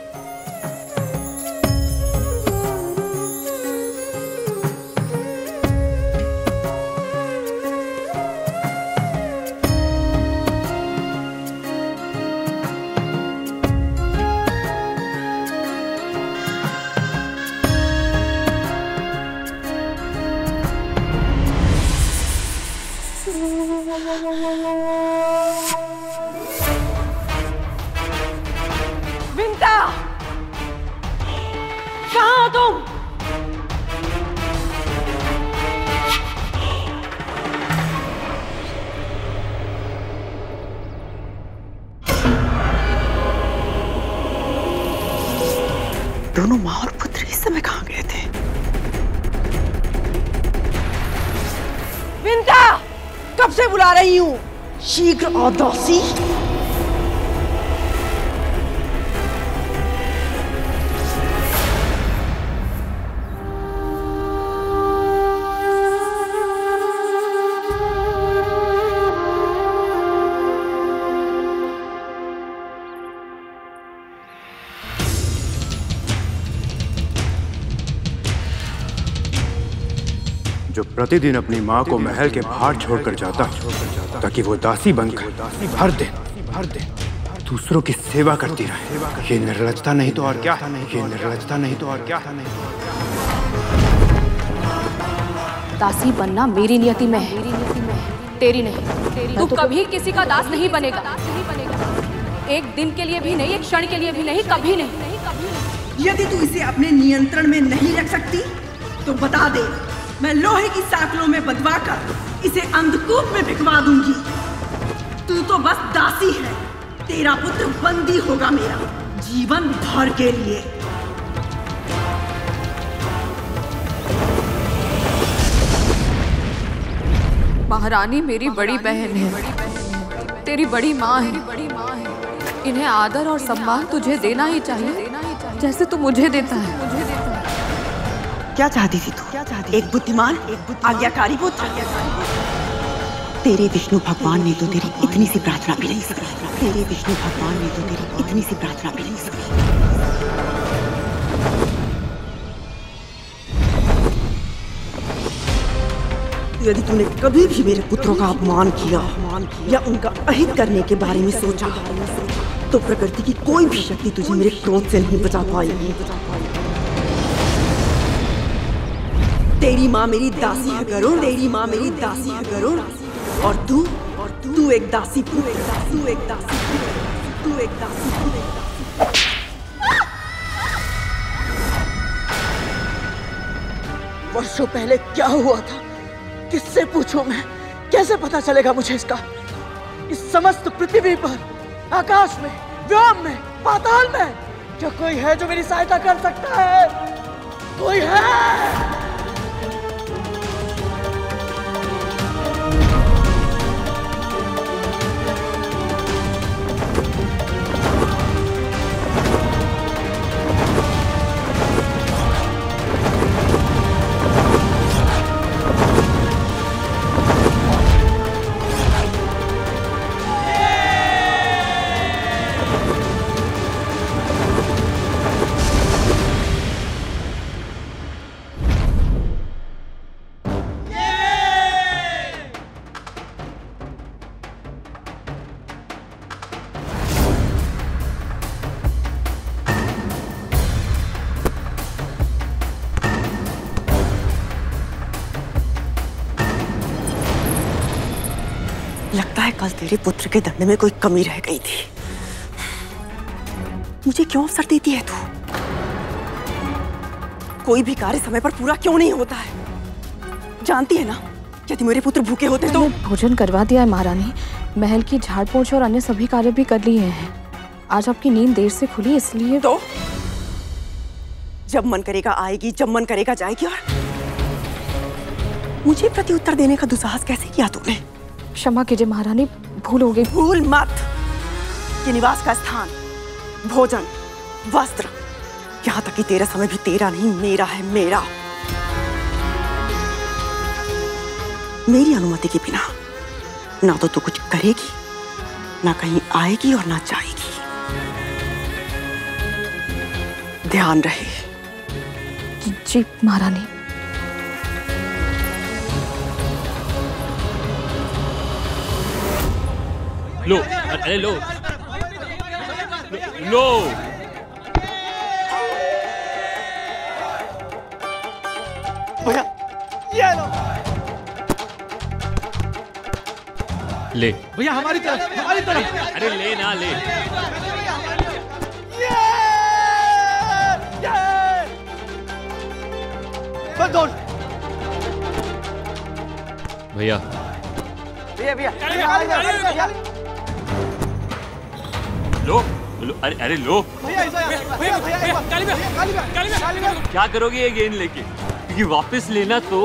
शीघ्र प्रतिदिन अपनी माँ को महल के बाहर छोड़कर जाता है ताकि वो दासी बनकर हर दिन हर दिन दूसरों की सेवा करती रहे। ये निर्लजता नहीं तो और क्या? ये निर्लजता नहीं तो और क्या? दासी बनना मेरी नियति में है। तेरी नहीं। तू कभी किसी का दास नहीं बनेगा। एक दिन के लिए भी नहीं एक क्षण के लिए भी नहीं कभी नहीं। यदि तू इसे अपने नियंत्रण में नहीं रख सकती तो बता दे। मैं लोहे की साकलों में बदवा कर इसे अंधकूप में भिगवा दूँगी। तू तो बस दासी है। तेरा पुत्र बंदी होगा मेरा जीवन भर के लिए। महारानी मेरी बड़ी बहन है। तेरी बड़ी माँ है। इन्हें आदर और सम्मान तुझे देना ही चाहिए। जैसे तू मुझे देता है। क्या चाहती थी तू? क्या चाहती एक बुद्धिमान एक आज्ञाकारी पुत्र। तेरे विष्णु भगवान ने तो तेरी इतनी सी प्रार्थना भी नहीं सुनी तेरे विष्णु भगवान ने तो तेरी इतनी सी प्रार्थना भी नहीं सुनी यदि तूने कभी भी मेरे पुत्रों का अपमान किया या उनका अहित करने के बारे में सोचा तो प्रकृति की कोई भी शक्ति तुझे मेरे क्रोध से नहीं बचा पाएगी। तेरी माँ मेरी दासी है गरुण, तेरी माँ मेरी दासी है गरुण। और तू और तू एक दासी पुत्र तू एक दासी पुत्र तू एक दासी। वर्षों पहले क्या हुआ था? किससे पूछूँ मैं? कैसे पता चलेगा मुझे इसका? इस समस्त पृथ्वी पर, आकाश में, व्योम में, पाताल में क्या कोई है जो मेरी सहायता कर सकता है, कोई है। तेरे पुत्र के दंड में कोई कमी रह गई थी। मुझे क्यों अवसर देती है तू? कोई भी कार्य समय पर पूरा क्यों नहीं होता है? जानती है ना यदि मेरे पुत्र भूखे होते तो भोजन करवा दिया है महारानी। महल की झाड़ पोछ और अन्य सभी कार्य भी कर लिए हैं। आज आपकी नींद देर से खुली इसलिए तो? जब मन करेगा आएगी जब मन करेगा जाएगी और मुझे प्रत्युत्तर देने का दुसाहस कैसे किया तूने? क्षमा कीजिए महारानी भूल हो गई भूल मत। ये निवास का स्थान भोजन वस्त्र। यहाँ तक कि तेरा समय भी तेरा नहीं मेरा है मेरा। मेरी अनुमति के बिना ना तो तू कुछ करेगी ना कहीं आएगी और ना जाएगी। ध्यान रहे। कि जी महारानी। लो अरे लो। लो। भैया ये लो। ले। भैया हमारी तरफ़ हमारी तरफ़। अरे ले ना ले। भैया। भैया भैया लो लो अरे अरे लो। भैया भैया भैया काली भैया काली भैया काली भैया काली भैया क्या करोगे ये गेंद लेके? क्योंकि वापस लेना तो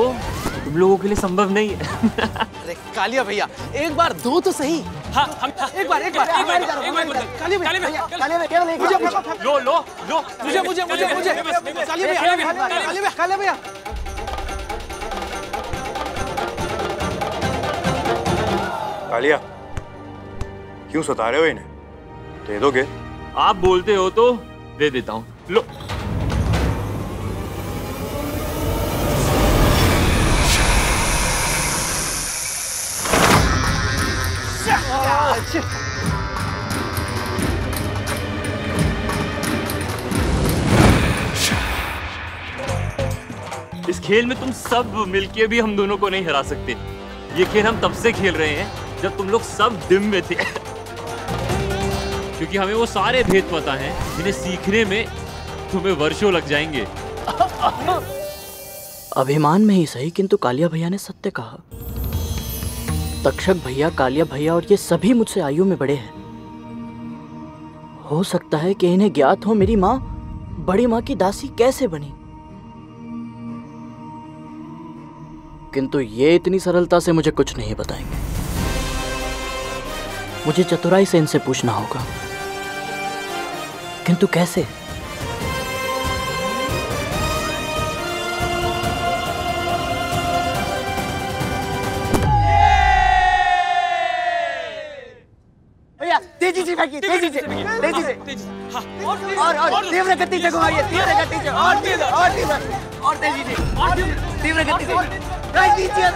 तुम लोगों के लिए संभव नहीं है। अरे कालिया भैया एक बार दो तो सही। हाँ हम एक बार एक बार एक बार, एक बार एक भैया काली भैया, काली भैया मुझे लो लो लो। मुझे मुझे मुझे मुझे काली भैया। काली भैया काली भैया काली भैया। कालिया क्यों सता रहे हो इन्हें? दे दोगे? आप बोलते हो तो दे देता हूँ। लो। इस खेल में तुम सब मिलके भी हम दोनों को नहीं हरा सकते। ये खेल हम तब से खेल रहे हैं जब तुम लोग सब डिम में थे। क्योंकि हमें वो सारे भेद पता हैं, जिन्हें सीखने में तुम्हें वर्षों लग जाएँगे। अभिमान में ही सही, किंतु कालिया भैया ने सत्य कहा। तक्षक भैया, कालिया भैया और ये सभी मुझसे आयु में बड़े हैं। हो सकता है कि इन्हें ज्ञात हो मेरी माँ, बड़ी माँ की दासी कैसे बनी। किंतु ये इतनी सरलता से मुझे कुछ नहीं बताएँगे। मुझे चतुराई से इनसे पूछना होगा। किंतु कैसे? तेज़ी से फेंकिए तेज़ी से। तेज़ी से। और और तीव्र गति से घुमाइए तीव्र गति से। और तीव्र और तीव्र और तेज़ी से। तीव्र गति से। राइट कीजिए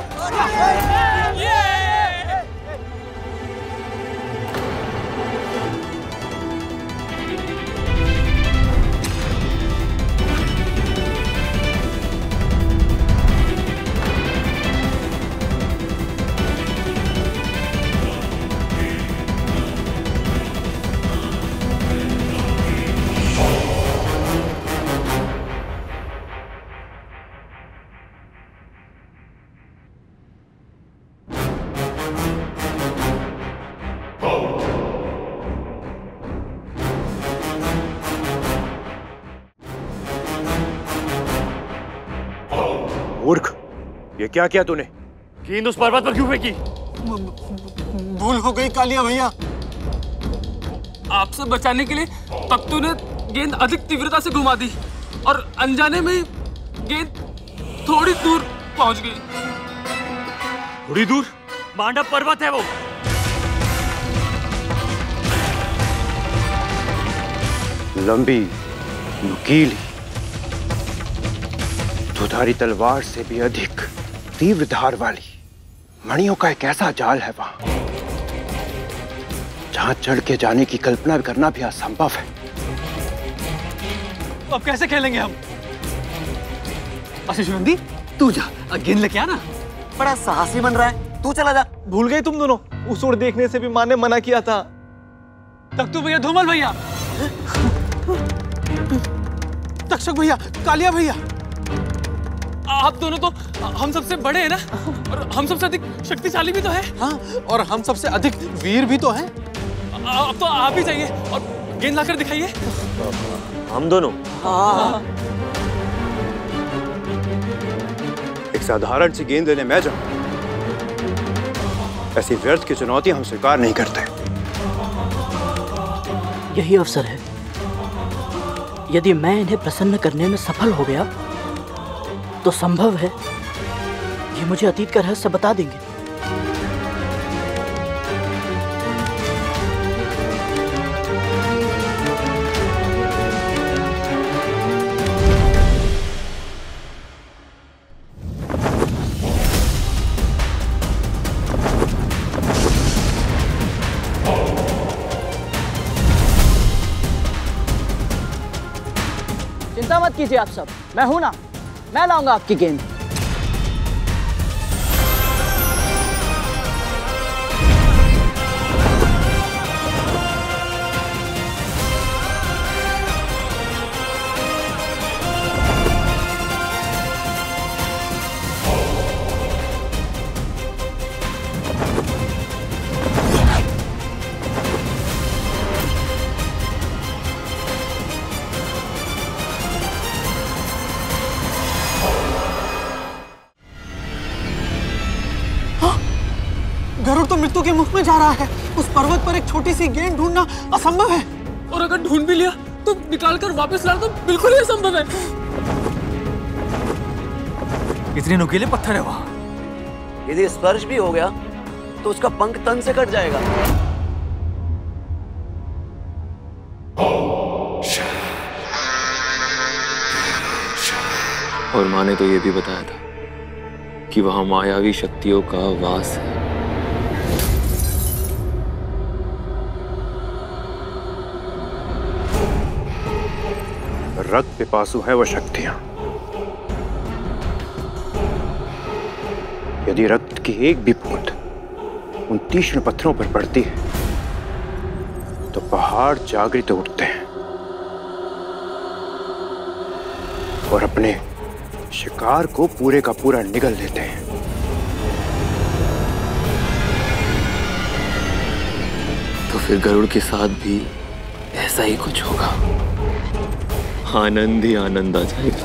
क्या किया तूने? गेंद उस पर्वत पर क्यों फेंकी? भूल हो गई कालिया भैया। आपसे बचाने के लिए तख्तू ने गेंद अधिक तीव्रता से घुमा दी और अनजाने में गेंद थोड़ी दूर पहुँच गई। थोड़ी दूर? मांडव पर्वत है वो। लंबी नुकीली दुधारी तलवार से भी अधिक। तीव्र धार वाली। मणियों का एक ऐसा जाल है वहाँ। जहाँ चढ़ के जाने की कल्पना करना भी असंभव है। तो अब कैसे खेलेंगे हम? आशीष नंदी तू जा। गेंद लेके आना बड़ा साहसी बन रहा है। तू चला जा। भूल गई तुम दोनों। उस ओर देखने से भी माँ ने मना किया था। तख्तू भैया धूमल भैया। [laughs] तक्षक भैया कालिया भैया। आप दोनों तो हम सबसे बड़े हैं ना? और हम सबसे अधिक शक्तिशाली भी तो है। हाँ और हम सबसे अधिक वीर भी तो हैं। अब तो आप ही जाइए और गेंद लाकर दिखाइए। हम दोनों? हाँ। एक साधारण सी गेंद लेने मैं जाऊँ। ऐसी व्यर्थ की चुनौती हम स्वीकार नहीं करते। यही अवसर है। यदि मैं इन्हें प्रसन्न करने में सफल हो गया तो संभव है। ये मुझे अतीत का रहस्य बता देंगे। चिंता मत कीजिए आप सब। मैं हूँ ना। मैं लाऊँगा आपकी गेंद। में जा रहा है। उस पर्वत पर एक छोटी सी गेंद ढूंढना असंभव है। और अगर ढूंढ भी लिया तो निकाल कर वापस लाना तो बिल्कुल ही असंभव है। कितने नुकीले पत्थर है वहाँ। यदि स्पर्श भी हो गया तो उसका पंख तन से कट जाएगा। और माँ ने तो ये भी बताया था कि वहाँ मायावी शक्तियों का वास है। रक्त पिपासु है वह शक्तियाँ। यदि रक्त की एक भी बूंद उन तीक्ष्ण पत्थरों पर पड़ती है तो पहाड़ जागृत उठते हैं और अपने शिकार को पूरे का पूरा निगल लेते हैं। तो फिर गरुड़ के साथ भी ऐसा ही कुछ होगा। आनंद ही आनंद आ जाएगा।